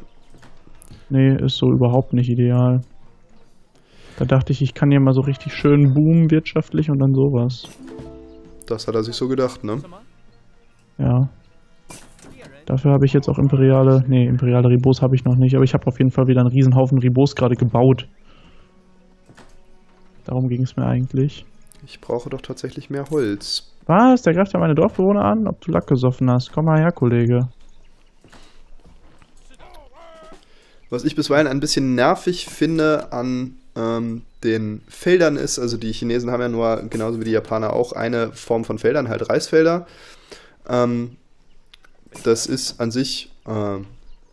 S2: Nee, ist so überhaupt nicht ideal. Da dachte ich, ich kann ja mal so richtig schön boomen wirtschaftlich und dann sowas.
S1: Das hat er sich so gedacht, ne?
S2: Ja. Dafür habe ich jetzt auch imperiale, nee, imperiale Ribos habe ich noch nicht, aber ich habe auf jeden Fall wieder einen Riesenhaufen Ribos gerade gebaut. Darum ging es mir eigentlich.
S1: Ich brauche doch tatsächlich mehr Holz.
S2: Was? Der greift ja meine Dorfbewohner an? Ob du Lack gesoffen hast? Komm mal her, Kollege.
S1: Was ich bisweilen ein bisschen nervig finde an ähm, den Feldern ist, also die Chinesen haben ja nur, genauso wie die Japaner auch, eine Form von Feldern, halt Reisfelder. Ähm, das ist an sich äh,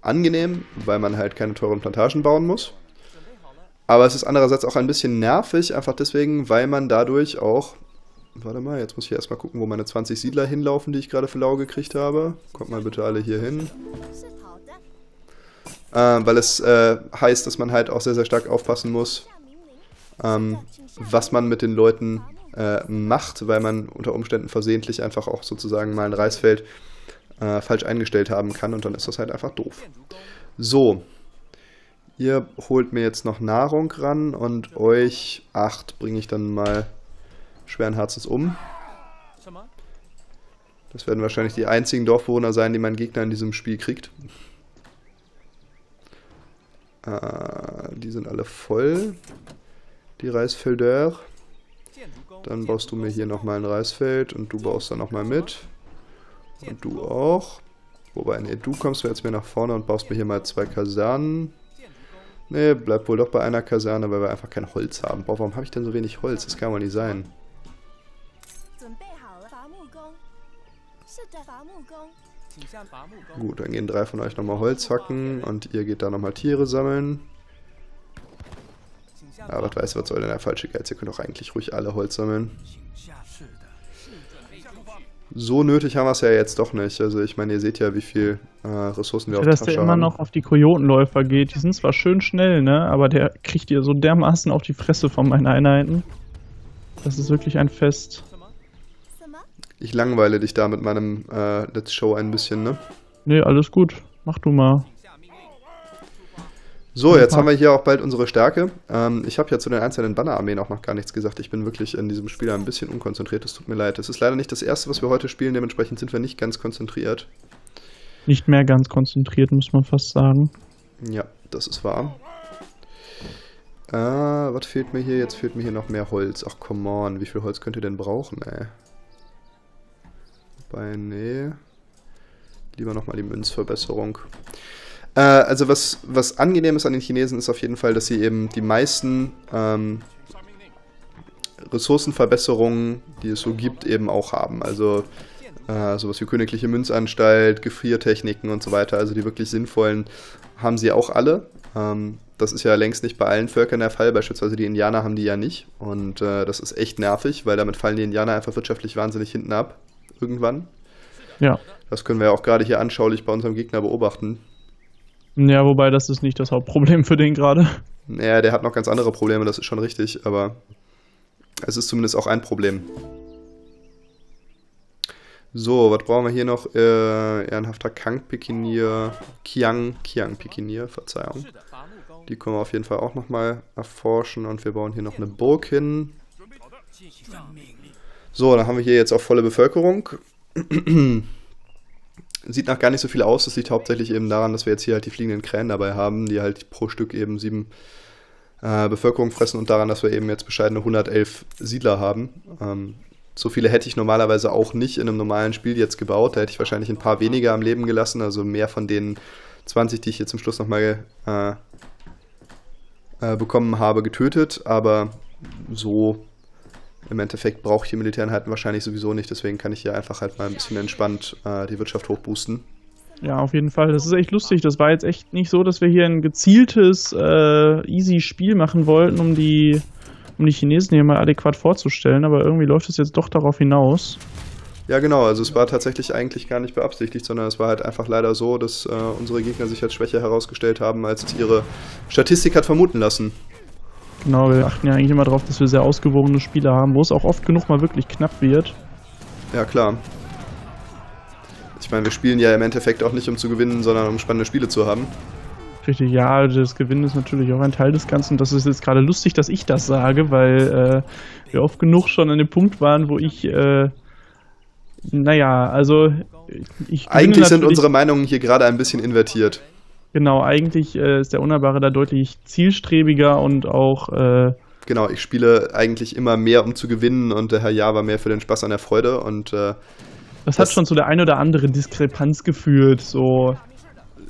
S1: angenehm, weil man halt keine teuren Plantagen bauen muss. Aber es ist andererseits auch ein bisschen nervig, einfach deswegen, weil man dadurch auch. Warte mal, jetzt muss ich erstmal gucken, wo meine 20 Siedler hinlaufen, die ich gerade für lau gekriegt habe. Kommt mal bitte alle hier hin. Äh, weil es äh, heißt, dass man halt auch sehr, sehr stark aufpassen muss, ähm, was man mit den Leuten äh, macht, weil man unter Umständen versehentlich einfach auch sozusagen mal ein Reisfeld äh, falsch eingestellt haben kann und dann ist das halt einfach doof. So, Ihr holt mir jetzt noch Nahrung ran und euch acht bringe ich dann mal schweren Herzens um. Das werden wahrscheinlich die einzigen Dorfbewohner sein, die mein Gegner in diesem Spiel kriegt. Ah, die sind alle voll. Die Reisfelder. Dann baust du mir hier nochmal ein Reisfeld und du baust da nochmal mit. Und du auch. Wobei, nee, du kommst mir jetzt mehr nach vorne und baust mir hier mal zwei Kasernen. Nee, bleibt wohl doch bei einer Kaserne, weil wir einfach kein Holz haben. Boah, warum habe ich denn so wenig Holz? Das kann wohl nicht sein. Gut, dann gehen drei von euch nochmal Holz hacken und ihr geht da nochmal Tiere sammeln. Aber was weiß, was soll denn der falsche Geiz? Ihr könnt doch eigentlich ruhig alle Holz sammeln so nötig haben wir es ja jetzt doch nicht. Also ich meine, ihr seht ja, wie viel äh, Ressourcen wir auf
S2: der
S1: Tasche haben.
S2: Dass der immer noch auf die Kojotenläufer geht. Die sind zwar schön schnell, ne? Aber der kriegt ihr so dermaßen auf die Fresse von meinen Einheiten. Das ist wirklich ein Fest.
S1: Ich langweile dich da mit meinem äh, Let's Show ein bisschen, ne?
S2: Nee, alles gut. Mach du mal.
S1: So, jetzt haben wir hier auch bald unsere Stärke. Ähm, ich habe ja zu den einzelnen Bannerarmeen auch noch gar nichts gesagt. Ich bin wirklich in diesem Spiel ein bisschen unkonzentriert. Es tut mir leid. Es ist leider nicht das erste, was wir heute spielen. Dementsprechend sind wir nicht ganz konzentriert.
S2: Nicht mehr ganz konzentriert, muss man fast sagen.
S1: Ja, das ist wahr. Äh, was fehlt mir hier? Jetzt fehlt mir hier noch mehr Holz. Ach, come on. Wie viel Holz könnt ihr denn brauchen, ey? Wobei, nee. Lieber nochmal die Münzverbesserung. Äh, also was, was angenehm ist an den Chinesen ist auf jeden Fall, dass sie eben die meisten ähm, Ressourcenverbesserungen, die es so gibt, eben auch haben. Also äh, sowas wie Königliche Münzanstalt, Gefriertechniken und so weiter, also die wirklich sinnvollen haben sie auch alle. Ähm, das ist ja längst nicht bei allen Völkern der Fall. Beispielsweise die Indianer haben die ja nicht. Und äh, das ist echt nervig, weil damit fallen die Indianer einfach wirtschaftlich wahnsinnig hinten ab. Irgendwann.
S2: Ja.
S1: Das können wir ja auch gerade hier anschaulich bei unserem Gegner beobachten.
S2: Ja, wobei das ist nicht das Hauptproblem für den gerade.
S1: Ja, der hat noch ganz andere Probleme, das ist schon richtig, aber es ist zumindest auch ein Problem. So, was brauchen wir hier noch? Äh, ehrenhafter Kang-Pikinier. Kiang, Kiang-Pikinier, Verzeihung. Die können wir auf jeden Fall auch nochmal erforschen und wir bauen hier noch eine Burg hin. So, dann haben wir hier jetzt auch volle Bevölkerung. [CLEARS THROAT] Sieht nach gar nicht so viel aus. Das liegt hauptsächlich eben daran, dass wir jetzt hier halt die fliegenden Krähen dabei haben, die halt pro Stück eben sieben äh, Bevölkerung fressen und daran, dass wir eben jetzt bescheidene 111 Siedler haben. Ähm, so viele hätte ich normalerweise auch nicht in einem normalen Spiel jetzt gebaut. Da hätte ich wahrscheinlich ein paar weniger am Leben gelassen, also mehr von den 20, die ich jetzt zum Schluss nochmal äh, äh, bekommen habe, getötet. Aber so im Endeffekt brauche ich die Militäreinheiten wahrscheinlich sowieso nicht, deswegen kann ich hier einfach halt mal ein bisschen entspannt äh, die Wirtschaft hochboosten.
S2: Ja, auf jeden Fall. Das ist echt lustig. Das war jetzt echt nicht so, dass wir hier ein gezieltes, äh, easy Spiel machen wollten, um die, um die Chinesen hier mal adäquat vorzustellen, aber irgendwie läuft es jetzt doch darauf hinaus.
S1: Ja, genau, also es war tatsächlich eigentlich gar nicht beabsichtigt, sondern es war halt einfach leider so, dass äh, unsere Gegner sich als schwächer herausgestellt haben, als es ihre Statistik hat vermuten lassen.
S2: Genau, wir achten ja eigentlich immer darauf, dass wir sehr ausgewogene Spiele haben, wo es auch oft genug mal wirklich knapp wird.
S1: Ja, klar. Ich meine, wir spielen ja im Endeffekt auch nicht, um zu gewinnen, sondern um spannende Spiele zu haben.
S2: Richtig, ja, das Gewinnen ist natürlich auch ein Teil des Ganzen. Das ist jetzt gerade lustig, dass ich das sage, weil äh, wir oft genug schon an dem Punkt waren, wo ich, äh, naja, also ich
S1: Eigentlich sind unsere Meinungen hier gerade ein bisschen invertiert.
S2: Genau, eigentlich äh, ist der Unnahbare da deutlich zielstrebiger und auch, äh,
S1: Genau, ich spiele eigentlich immer mehr, um zu gewinnen und der Herr Java mehr für den Spaß an der Freude und äh,
S2: das hat
S1: Das-
S2: schon zu der ein oder anderen Diskrepanz geführt, so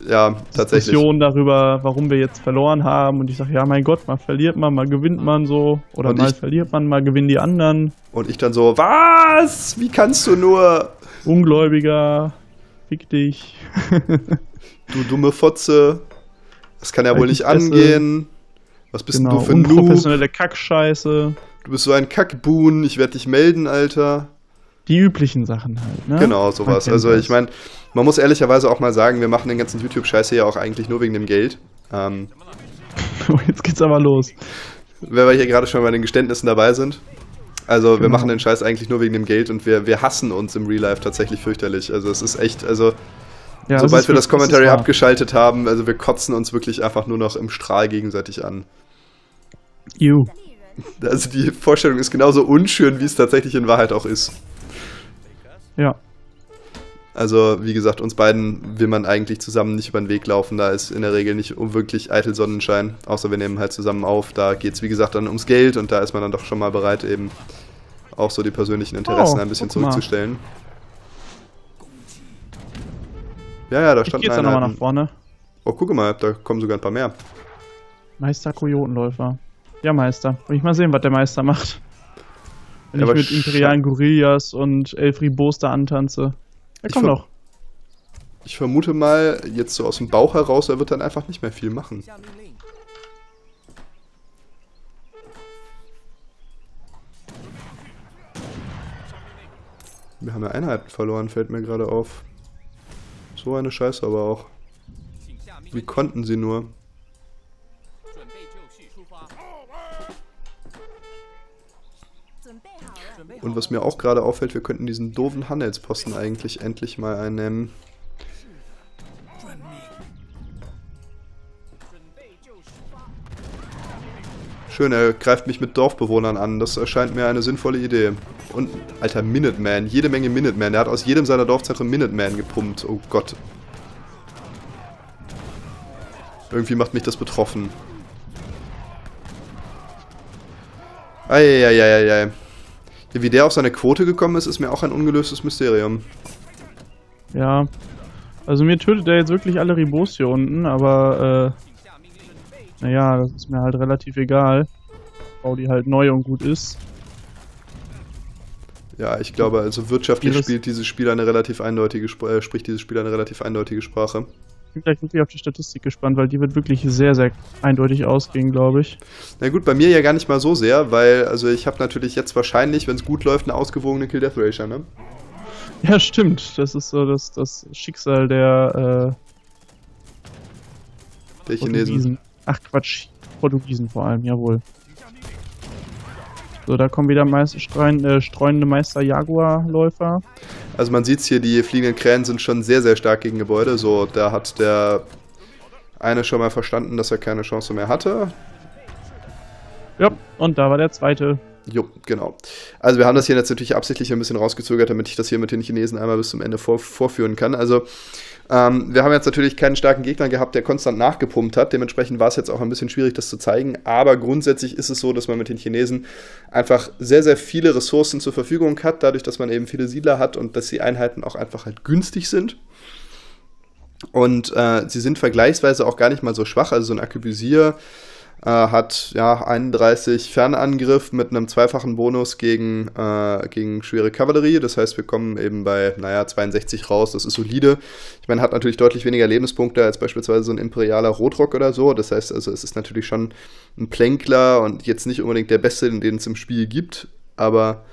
S1: ja, tatsächlich.
S2: Diskussionen darüber, warum wir jetzt verloren haben. Und ich sage, ja, mein Gott, mal verliert man, mal gewinnt man so. Oder
S1: Und
S2: mal
S1: ich-
S2: verliert man, mal gewinnen die anderen.
S1: Und ich dann so, was? Wie kannst du nur,
S2: Ungläubiger, fick dich. [LAUGHS]
S1: du dumme Fotze? Das kann ja wohl nicht angehen. Was bist denn
S2: genau,
S1: du für ein Noob?
S2: unprofessionelle Kackscheiße.
S1: Du bist so ein Kackbuhn, ich werde dich melden, Alter.
S2: Die üblichen Sachen halt, ne?
S1: Genau, sowas. Also ich meine, man muss ehrlicherweise auch mal sagen, wir machen den ganzen YouTube-Scheiß hier ja auch eigentlich nur wegen dem Geld. Ähm, [LAUGHS]
S2: Oh, Jetzt geht's aber los.
S1: wenn wir hier gerade schon bei den Geständnissen dabei sind. Also wir
S2: Genau.
S1: machen den Scheiß eigentlich nur wegen dem Geld und wir, wir hassen uns im Real Life tatsächlich fürchterlich. Also es ist echt, also
S2: Ja,
S1: sobald wir das Commentary abgeschaltet haben, also wir kotzen uns wirklich einfach nur noch im Strahl gegenseitig an.
S3: 人
S1: Also die Vorstellung ist genauso unschön, wie es tatsächlich in Wahrheit auch ist.
S2: Ja.
S1: Also, wie gesagt, uns beiden will man eigentlich zusammen nicht über den Weg laufen. Da ist in der Regel nicht um wirklich eitel Sonnenschein. Außer wir nehmen halt zusammen auf. Da geht es, wie gesagt, dann ums Geld und da ist man dann doch schon mal bereit, eben auch so die persönlichen Interessen
S2: Oh,
S1: ein bisschen
S2: guck mal.
S1: Ja, ja, da stand
S2: ich
S1: stand
S2: einer. Jetzt nochmal halt
S1: nach
S2: vorne.
S1: Oh, guck mal, da kommen sogar ein paar mehr.
S2: Meister Kojotenläufer. Ja, Meister. Will ich mal sehen, was der Meister macht. Wenn
S1: ja,
S2: ich mit imperialen Gorillas und Elfri da antanze. Ja, komm doch.
S1: Ich vermute mal, jetzt so aus dem Bauch heraus, er wird dann einfach nicht mehr viel machen. Wir haben ja Einheiten verloren, fällt mir gerade auf. So eine Scheiße aber auch. Wie konnten sie nur? Und was mir auch gerade auffällt, wir könnten diesen doofen Handelsposten eigentlich endlich mal einnehmen. Schön, er greift mich mit Dorfbewohnern an. Das erscheint mir eine sinnvolle Idee. Und, alter, Minuteman. Jede Menge Minuteman. Der hat aus jedem seiner Dorfzentren Minuteman gepumpt. Oh Gott. Irgendwie macht mich das betroffen. Eieieiei. Wie der auf seine Quote gekommen ist, ist mir auch ein ungelöstes Mysterium.
S2: Ja. Also mir tötet er jetzt wirklich alle Ribos hier unten, aber äh, naja, das ist mir halt relativ egal. Ich bau die halt neu und gut ist.
S1: Ja, ich glaube, also wirtschaftlich
S2: Ihres-
S1: spielt dieses Spiel eine relativ eindeutige, äh, spricht dieses Spiel eine relativ eindeutige Sprache.
S2: Ich bin gleich wirklich auf die Statistik gespannt, weil die wird wirklich sehr, sehr eindeutig ausgehen, glaube ich.
S1: Na gut, bei mir ja gar nicht mal so sehr, weil also ich habe natürlich jetzt wahrscheinlich, wenn es gut läuft, eine ausgewogene Kill-Death-Ratio, ne?
S2: Ja, stimmt. Das ist so das, das Schicksal der
S1: Der
S2: äh,
S1: Chinesen.
S2: Portugiesen. Ach Quatsch, Portugiesen vor allem, jawohl. So, da kommen wieder Meister, streuen, äh, streunende Meister Jaguar-Läufer.
S1: Also man sieht's hier, die fliegenden Krähen sind schon sehr, sehr stark gegen Gebäude. So, da hat der eine schon mal verstanden, dass er keine Chance mehr hatte.
S2: Ja, und da war der zweite.
S1: Jo, genau. Also wir haben das hier jetzt natürlich absichtlich ein bisschen rausgezögert, damit ich das hier mit den Chinesen einmal bis zum Ende vor, vorführen kann. Also ähm, wir haben jetzt natürlich keinen starken Gegner gehabt, der konstant nachgepumpt hat. Dementsprechend war es jetzt auch ein bisschen schwierig, das zu zeigen. Aber grundsätzlich ist es so, dass man mit den Chinesen einfach sehr, sehr viele Ressourcen zur Verfügung hat, dadurch, dass man eben viele Siedler hat und dass die Einheiten auch einfach halt günstig sind. Und äh, sie sind vergleichsweise auch gar nicht mal so schwach. Also so ein Arquebusier äh, hat ja 31 Fernangriff mit einem zweifachen Bonus gegen, äh, gegen schwere Kavallerie. Das heißt, wir kommen eben bei, naja, 62 raus. Das ist solide. Ich meine, hat natürlich deutlich weniger Lebenspunkte als beispielsweise so ein imperialer Rotrock oder so. Das heißt also, es ist natürlich schon ein Plänkler und jetzt nicht unbedingt der beste, den es im Spiel gibt. Aber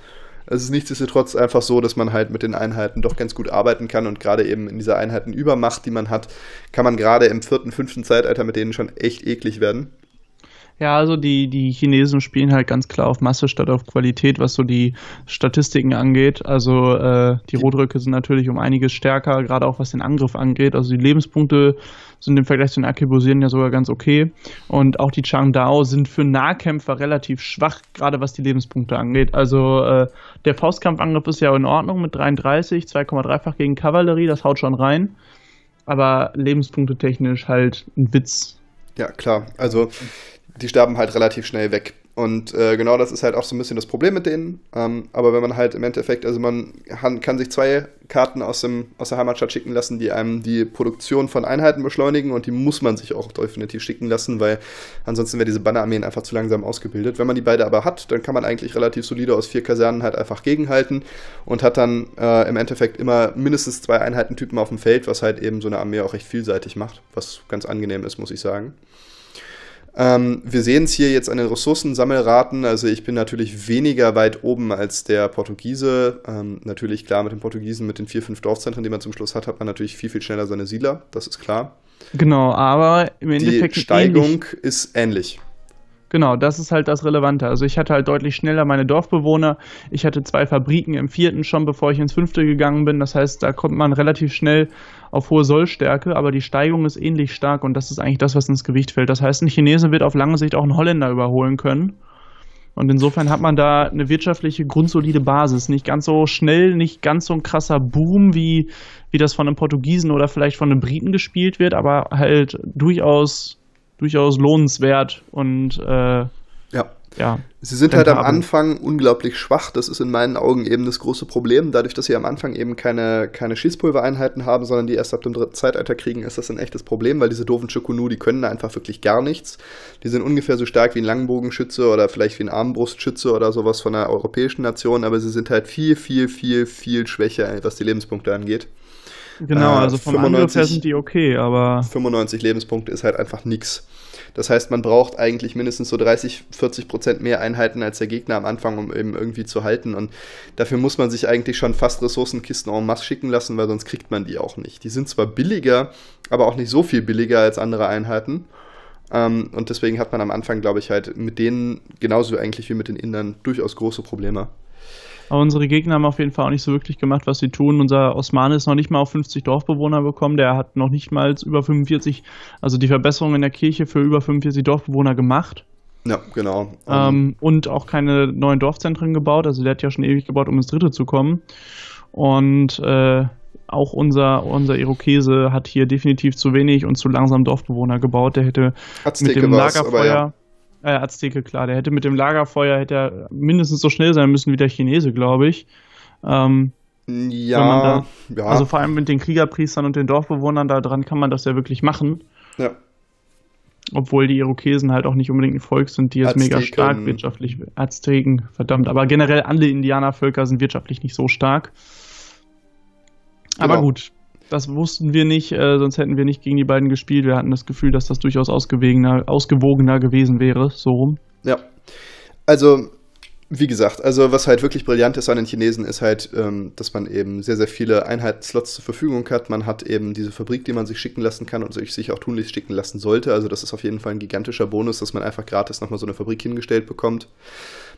S1: es ist nichtsdestotrotz einfach so, dass man halt mit den Einheiten doch ganz gut arbeiten kann und gerade eben in dieser Einheitenübermacht, die man hat, kann man gerade im vierten, fünften Zeitalter mit denen schon echt eklig werden.
S2: Ja, also die, die Chinesen spielen halt ganz klar auf Masse statt auf Qualität, was so die Statistiken angeht. Also äh, die Rotröcke sind natürlich um einiges stärker, gerade auch was den Angriff angeht. Also die Lebenspunkte sind im Vergleich zu den Arkebusieren ja sogar ganz okay. Und auch die Changdao sind für Nahkämpfer relativ schwach, gerade was die Lebenspunkte angeht. Also äh, der Faustkampfangriff ist ja in Ordnung mit 33, 2,3-fach gegen Kavallerie, das haut schon rein. Aber Lebenspunkte technisch halt ein Witz.
S1: Ja, klar. Also die sterben halt relativ schnell weg. Und äh, genau das ist halt auch so ein bisschen das Problem mit denen. Ähm, aber wenn man halt im Endeffekt, also man kann sich zwei Karten aus, dem, aus der Heimatstadt schicken lassen, die einem die Produktion von Einheiten beschleunigen und die muss man sich auch definitiv schicken lassen, weil ansonsten wäre diese Bannerarmeen einfach zu langsam ausgebildet. Wenn man die beide aber hat, dann kann man eigentlich relativ solide aus vier Kasernen halt einfach gegenhalten und hat dann äh, im Endeffekt immer mindestens zwei Einheitentypen auf dem Feld, was halt eben so eine Armee auch recht vielseitig macht, was ganz angenehm ist, muss ich sagen. Ähm, wir sehen es hier jetzt an den Ressourcensammelraten. Also ich bin natürlich weniger weit oben als der Portugiese. Ähm, natürlich klar mit den Portugiesen, mit den vier, fünf Dorfzentren, die man zum Schluss hat, hat man natürlich viel, viel schneller seine Siedler. Das ist klar.
S2: Genau, aber im
S1: Die
S2: Endeffekt ein
S1: Steigung
S2: ähnlich-
S1: ist ähnlich.
S2: Genau, das ist halt das Relevante. Also ich hatte halt deutlich schneller meine Dorfbewohner. Ich hatte zwei Fabriken im vierten schon, bevor ich ins fünfte gegangen bin. Das heißt, da kommt man relativ schnell auf hohe Sollstärke, aber die Steigung ist ähnlich stark und das ist eigentlich das, was ins Gewicht fällt. Das heißt, ein Chinese wird auf lange Sicht auch einen Holländer überholen können. Und insofern hat man da eine wirtschaftliche, grundsolide Basis. Nicht ganz so schnell, nicht ganz so ein krasser Boom, wie, wie das von einem Portugiesen oder vielleicht von einem Briten gespielt wird, aber halt durchaus, durchaus lohnenswert und äh,
S1: Ja.
S2: ja.
S1: Sie sind halt am. Anfang unglaublich schwach. Das ist in meinen Augen eben das große Problem. Dadurch, dass sie am Anfang eben keine, keine Schießpulvereinheiten haben, sondern die erst ab dem dritten Zeitalter kriegen, ist das ein echtes Problem, weil diese doofen Chukunu, die können einfach wirklich gar nichts. Die sind ungefähr so stark wie ein Langbogenschütze oder vielleicht wie ein Armbrustschütze oder sowas von einer europäischen Nation, aber sie sind halt viel, viel, viel, viel schwächer, was die Lebenspunkte angeht.
S2: Genau,
S1: Äh,
S2: also vom Angriff her
S1: 95
S2: sind die okay, aber
S1: 95 Lebenspunkte ist halt einfach nix. Das heißt, man braucht eigentlich mindestens so 30, 40 Prozent mehr Einheiten als der Gegner am Anfang, um eben irgendwie zu halten. Und dafür muss man sich eigentlich schon fast Ressourcenkisten en masse schicken lassen, weil sonst kriegt man die auch nicht. Die sind zwar billiger, aber auch nicht so viel billiger als andere Einheiten. Ähm, und deswegen hat man am Anfang, glaube ich, halt mit denen genauso eigentlich wie mit den Indern durchaus große Probleme.
S2: Aber unsere Gegner haben auf jeden Fall auch nicht so wirklich gemacht, was sie tun. Unser Osmane ist noch nicht mal auf 50 Dorfbewohner bekommen. Der hat noch nicht mal über 45, also die Verbesserung in der Kirche für über 45 Dorfbewohner gemacht.
S1: Ja, genau.
S2: Ähm, und auch keine neuen Dorfzentren gebaut. Also der hat ja schon ewig gebaut, um ins dritte zu kommen. Und äh, auch unser, unser Irokese hat hier definitiv zu wenig und zu langsam Dorfbewohner gebaut. Der hätte mit
S1: Azteke
S2: dem
S1: war's, aber ja.
S2: Äh, Azteke, klar. Der hätte mit dem Lagerfeuer hätte er mindestens so schnell sein müssen wie der Chinese, glaube ich. Ähm,
S1: Ja,
S2: man
S1: ja.
S2: Also vor allem mit den Kriegerpriestern und den Dorfbewohnern, da dran kann man das ja wirklich machen.
S1: ja.
S2: Obwohl die Irokesen halt auch nicht unbedingt ein Volk sind, die jetzt mega
S1: Azteken.
S2: stark wirtschaftlich. Azteken, verdammt. Aber generell alle Indianervölker sind wirtschaftlich nicht so stark. Aber
S1: Genau.
S2: gut, das wussten wir nicht, äh, sonst hätten wir nicht gegen die beiden gespielt. Wir hatten das Gefühl, dass das durchaus ausgewogener, ausgewogener gewesen wäre, so rum.
S1: Ja. Also, wie gesagt, also was halt wirklich brillant ist an den Chinesen, ist halt, ähm, dass man eben sehr, sehr viele Einheitenslots zur Verfügung hat. Man hat eben diese Fabrik, die man sich schicken lassen kann und sich auch tunlichst schicken lassen sollte. Also das ist auf jeden Fall ein gigantischer Bonus, dass man einfach gratis nochmal so eine Fabrik hingestellt bekommt.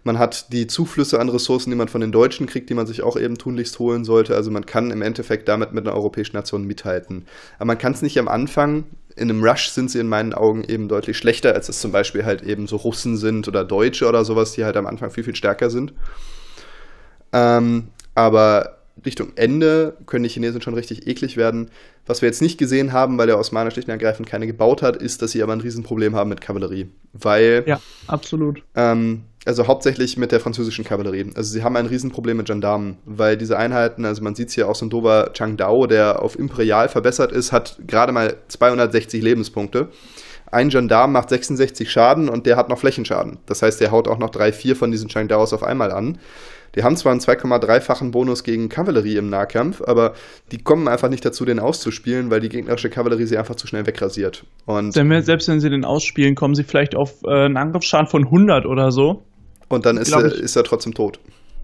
S1: Man hat die Zuflüsse an Ressourcen, die man von den Deutschen kriegt, die man sich auch eben tunlichst holen sollte. Also man kann im Endeffekt damit mit einer europäischen Nation mithalten. Aber man kann es nicht am Anfang. In einem Rush sind sie in meinen Augen eben deutlich schlechter, als es zum Beispiel halt eben so Russen sind oder Deutsche oder sowas, die halt am Anfang viel, viel stärker sind. Ähm, aber Richtung Ende können die Chinesen schon richtig eklig werden. Was wir jetzt nicht gesehen haben, weil der Osmaner schlicht und ergreifend keine gebaut hat, ist, dass sie aber ein Riesenproblem haben mit Kavallerie. Weil
S2: Ja, absolut.
S1: ähm, also hauptsächlich mit der französischen Kavallerie. Also sie haben ein Riesenproblem mit Gendarmen, weil diese Einheiten, also man sieht es hier auch so ein dober Changdao, der auf Imperial verbessert ist, hat gerade mal 260 Lebenspunkte. Ein Gendarm macht 66 Schaden und der hat noch Flächenschaden. Das heißt, der haut auch noch drei, vier von diesen Changdaos auf einmal an. Die haben zwar einen 2,3-fachen Bonus gegen Kavallerie im Nahkampf, aber die kommen einfach nicht dazu, den auszuspielen, weil die gegnerische Kavallerie sie einfach zu schnell wegrasiert. Und,
S2: Selbst wenn sie den ausspielen, kommen sie vielleicht auf äh, einen Angriffsschaden von 100 oder so.
S1: Und dann ist er, ist er trotzdem tot.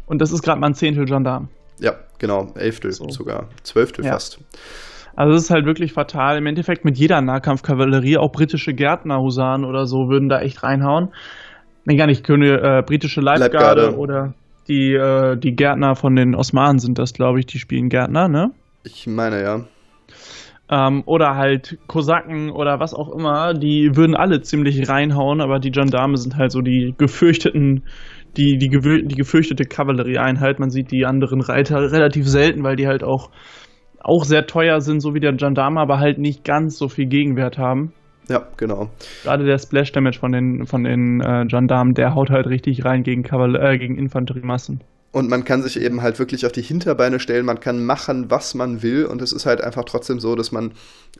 S2: Und das ist gerade mal ein Zehntel Gendarm.
S1: Ja, genau. Elftel
S2: So.
S1: sogar. Zwölftel
S2: Ja.
S1: fast.
S2: Also das ist halt wirklich fatal. Im Endeffekt mit jeder Nahkampfkavallerie, auch britische Gärtnerhusaren oder so, würden da echt reinhauen. Nee, gar nicht, können, äh, britische Leibgarde,
S1: Leibgarde.
S2: oder die, äh, die Gärtner von den Osmanen sind das, glaube ich, die spielen Gärtner, ne?
S1: Ich meine, ja.
S2: Ähm, oder halt Kosaken oder was auch immer, die würden alle ziemlich reinhauen, aber die Gendarme sind halt so die gefürchteten, die, die, die gefürchtete Kavallerieeinheit. Man sieht die anderen Reiter relativ selten, weil die halt auch, auch sehr teuer sind, so wie der Gendarme, aber halt nicht ganz so viel Gegenwert haben.
S1: Ja, genau.
S2: Gerade der Splash Damage von den, von den äh, Gendarmen, der haut halt richtig rein gegen, Kaval äh, gegen Infanteriemassen.
S1: Und man kann sich eben halt wirklich auf die Hinterbeine stellen, man kann machen, was man will. Und es ist halt einfach trotzdem so, dass man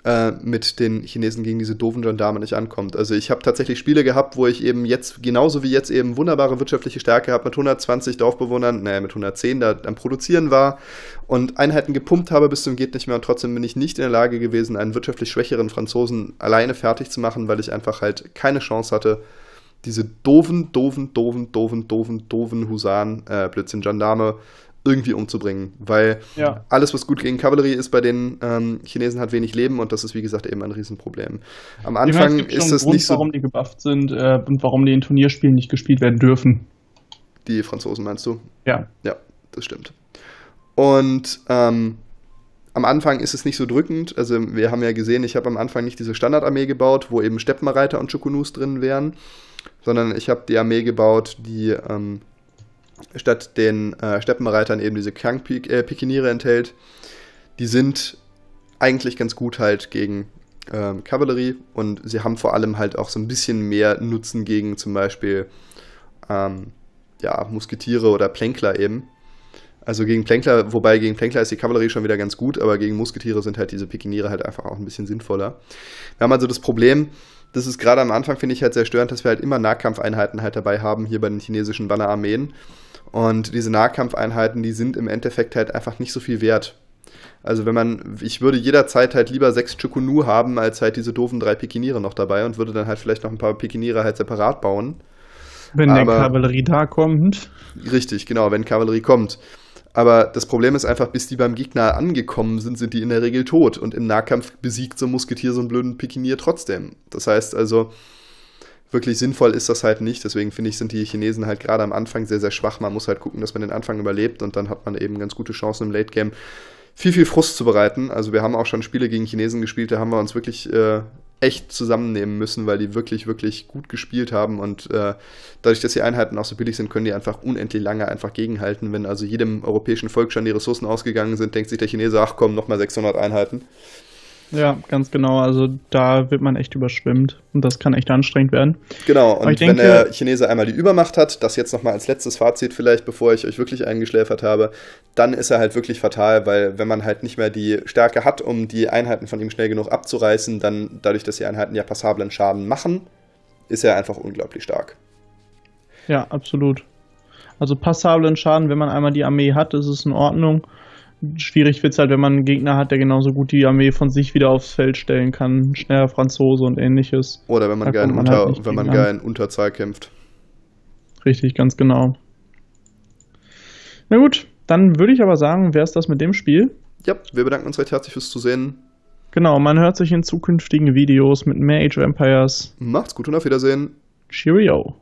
S1: äh, mit den Chinesen gegen diese doofen Gendarme nicht ankommt. Also ich habe tatsächlich Spiele gehabt, wo ich eben jetzt, genauso wie jetzt eben wunderbare wirtschaftliche Stärke habe, mit 120 Dorfbewohnern, naja, mit 110 da am Produzieren war und Einheiten gepumpt habe bis zum geht nicht mehr. Und trotzdem bin ich nicht in der Lage gewesen, einen wirtschaftlich schwächeren Franzosen alleine fertig zu machen, weil ich einfach halt keine Chance hatte, diese doofen, doofen, doofen, doofen, doofen, doofen Husaren, äh, Blödsinn, Gendarme irgendwie umzubringen. Weil
S2: Ja.
S1: alles, was gut gegen Kavallerie ist bei den ähm, Chinesen, hat wenig Leben und das ist, wie gesagt, eben ein Riesenproblem. Am
S2: meine,
S1: Anfang
S2: schon
S1: ist es
S2: Grund,
S1: nicht so.
S2: warum die gebufft sind äh, und warum die in Turnierspielen nicht gespielt werden dürfen.
S1: Die Franzosen meinst du?
S2: Ja.
S1: Ja, das stimmt. Und ähm, am Anfang ist es nicht so drückend. Also wir haben ja gesehen, ich habe am Anfang nicht diese Standardarmee gebaut, wo eben Steppenreiter und Chukunus drin wären, sondern ich habe die Armee gebaut, die ähm, statt den äh, Steppenreitern eben diese Kang-Pikiniere enthält. Die sind eigentlich ganz gut halt gegen ähm, Kavallerie und sie haben vor allem halt auch so ein bisschen mehr Nutzen gegen zum Beispiel ähm, ja, Musketiere oder Plänkler eben. Also gegen Plänkler, wobei gegen Plänkler ist die Kavallerie schon wieder ganz gut, aber gegen Musketiere sind halt diese Pikiniere halt einfach auch ein bisschen sinnvoller. Wir haben also das Problem, das ist gerade am Anfang, finde ich halt sehr störend, dass wir halt immer Nahkampfeinheiten halt dabei haben, hier bei den chinesischen Bannerarmeen. Und diese Nahkampfeinheiten, die sind im Endeffekt halt einfach nicht so viel wert. Also wenn man, ich würde jederzeit halt lieber sechs Chukunu haben, als halt diese doofen drei Pikiniere noch dabei und würde dann halt vielleicht noch ein paar Pikiniere halt separat bauen.
S2: Wenn der
S1: Aber-
S2: Kavallerie da kommt.
S1: Richtig, genau, wenn Kavallerie kommt. Aber das Problem ist einfach, bis die beim Gegner angekommen sind, sind die in der Regel tot. Und im Nahkampf besiegt so ein Musketier so einen blöden Pikinier trotzdem. Das heißt also, wirklich sinnvoll ist das halt nicht. Deswegen finde ich, sind die Chinesen halt gerade am Anfang sehr, sehr schwach. Man muss halt gucken, dass man den Anfang überlebt und dann hat man eben ganz gute Chancen im Late Game viel, viel Frust zu bereiten. Also wir haben auch schon Spiele gegen Chinesen gespielt, da haben wir uns wirklich äh, echt zusammennehmen müssen, weil die wirklich, wirklich gut gespielt haben und äh, dadurch, dass die Einheiten auch so billig sind, können die einfach unendlich lange einfach gegenhalten. Wenn also jedem europäischen Volk schon die Ressourcen ausgegangen sind, denkt sich der Chinese, ach komm, nochmal 600 Einheiten.
S2: Ja, ganz genau. Also da wird man echt überschwemmt und das kann echt anstrengend werden.
S1: Genau, und
S2: ich denke-
S1: wenn der Chinese einmal die Übermacht hat, das jetzt nochmal als letztes Fazit vielleicht, bevor ich euch wirklich eingeschläfert habe, dann ist er halt wirklich fatal, weil wenn man halt nicht mehr die Stärke hat, um die Einheiten von ihm schnell genug abzureißen, dann dadurch, dass die Einheiten ja passablen Schaden machen, ist er einfach unglaublich stark.
S2: Ja, absolut. Also passablen Schaden, wenn man einmal die Armee hat, ist es in Ordnung. Schwierig wird es halt, wenn man einen Gegner hat, der genauso gut die Armee von sich wieder aufs Feld stellen kann. Schneller Franzose und ähnliches.
S1: Oder wenn man,
S2: man
S1: unter,
S2: halt
S1: wenn man Unterzahl kämpft.
S2: Richtig, ganz genau. Na gut, dann würde ich aber sagen, wäre es das mit dem Spiel.
S1: Ja, wir bedanken uns recht herzlich fürs Zusehen.
S2: Genau, man hört sich in zukünftigen Videos mit mehr Age of Empires.
S1: Macht's gut und auf Wiedersehen.
S2: Cheerio.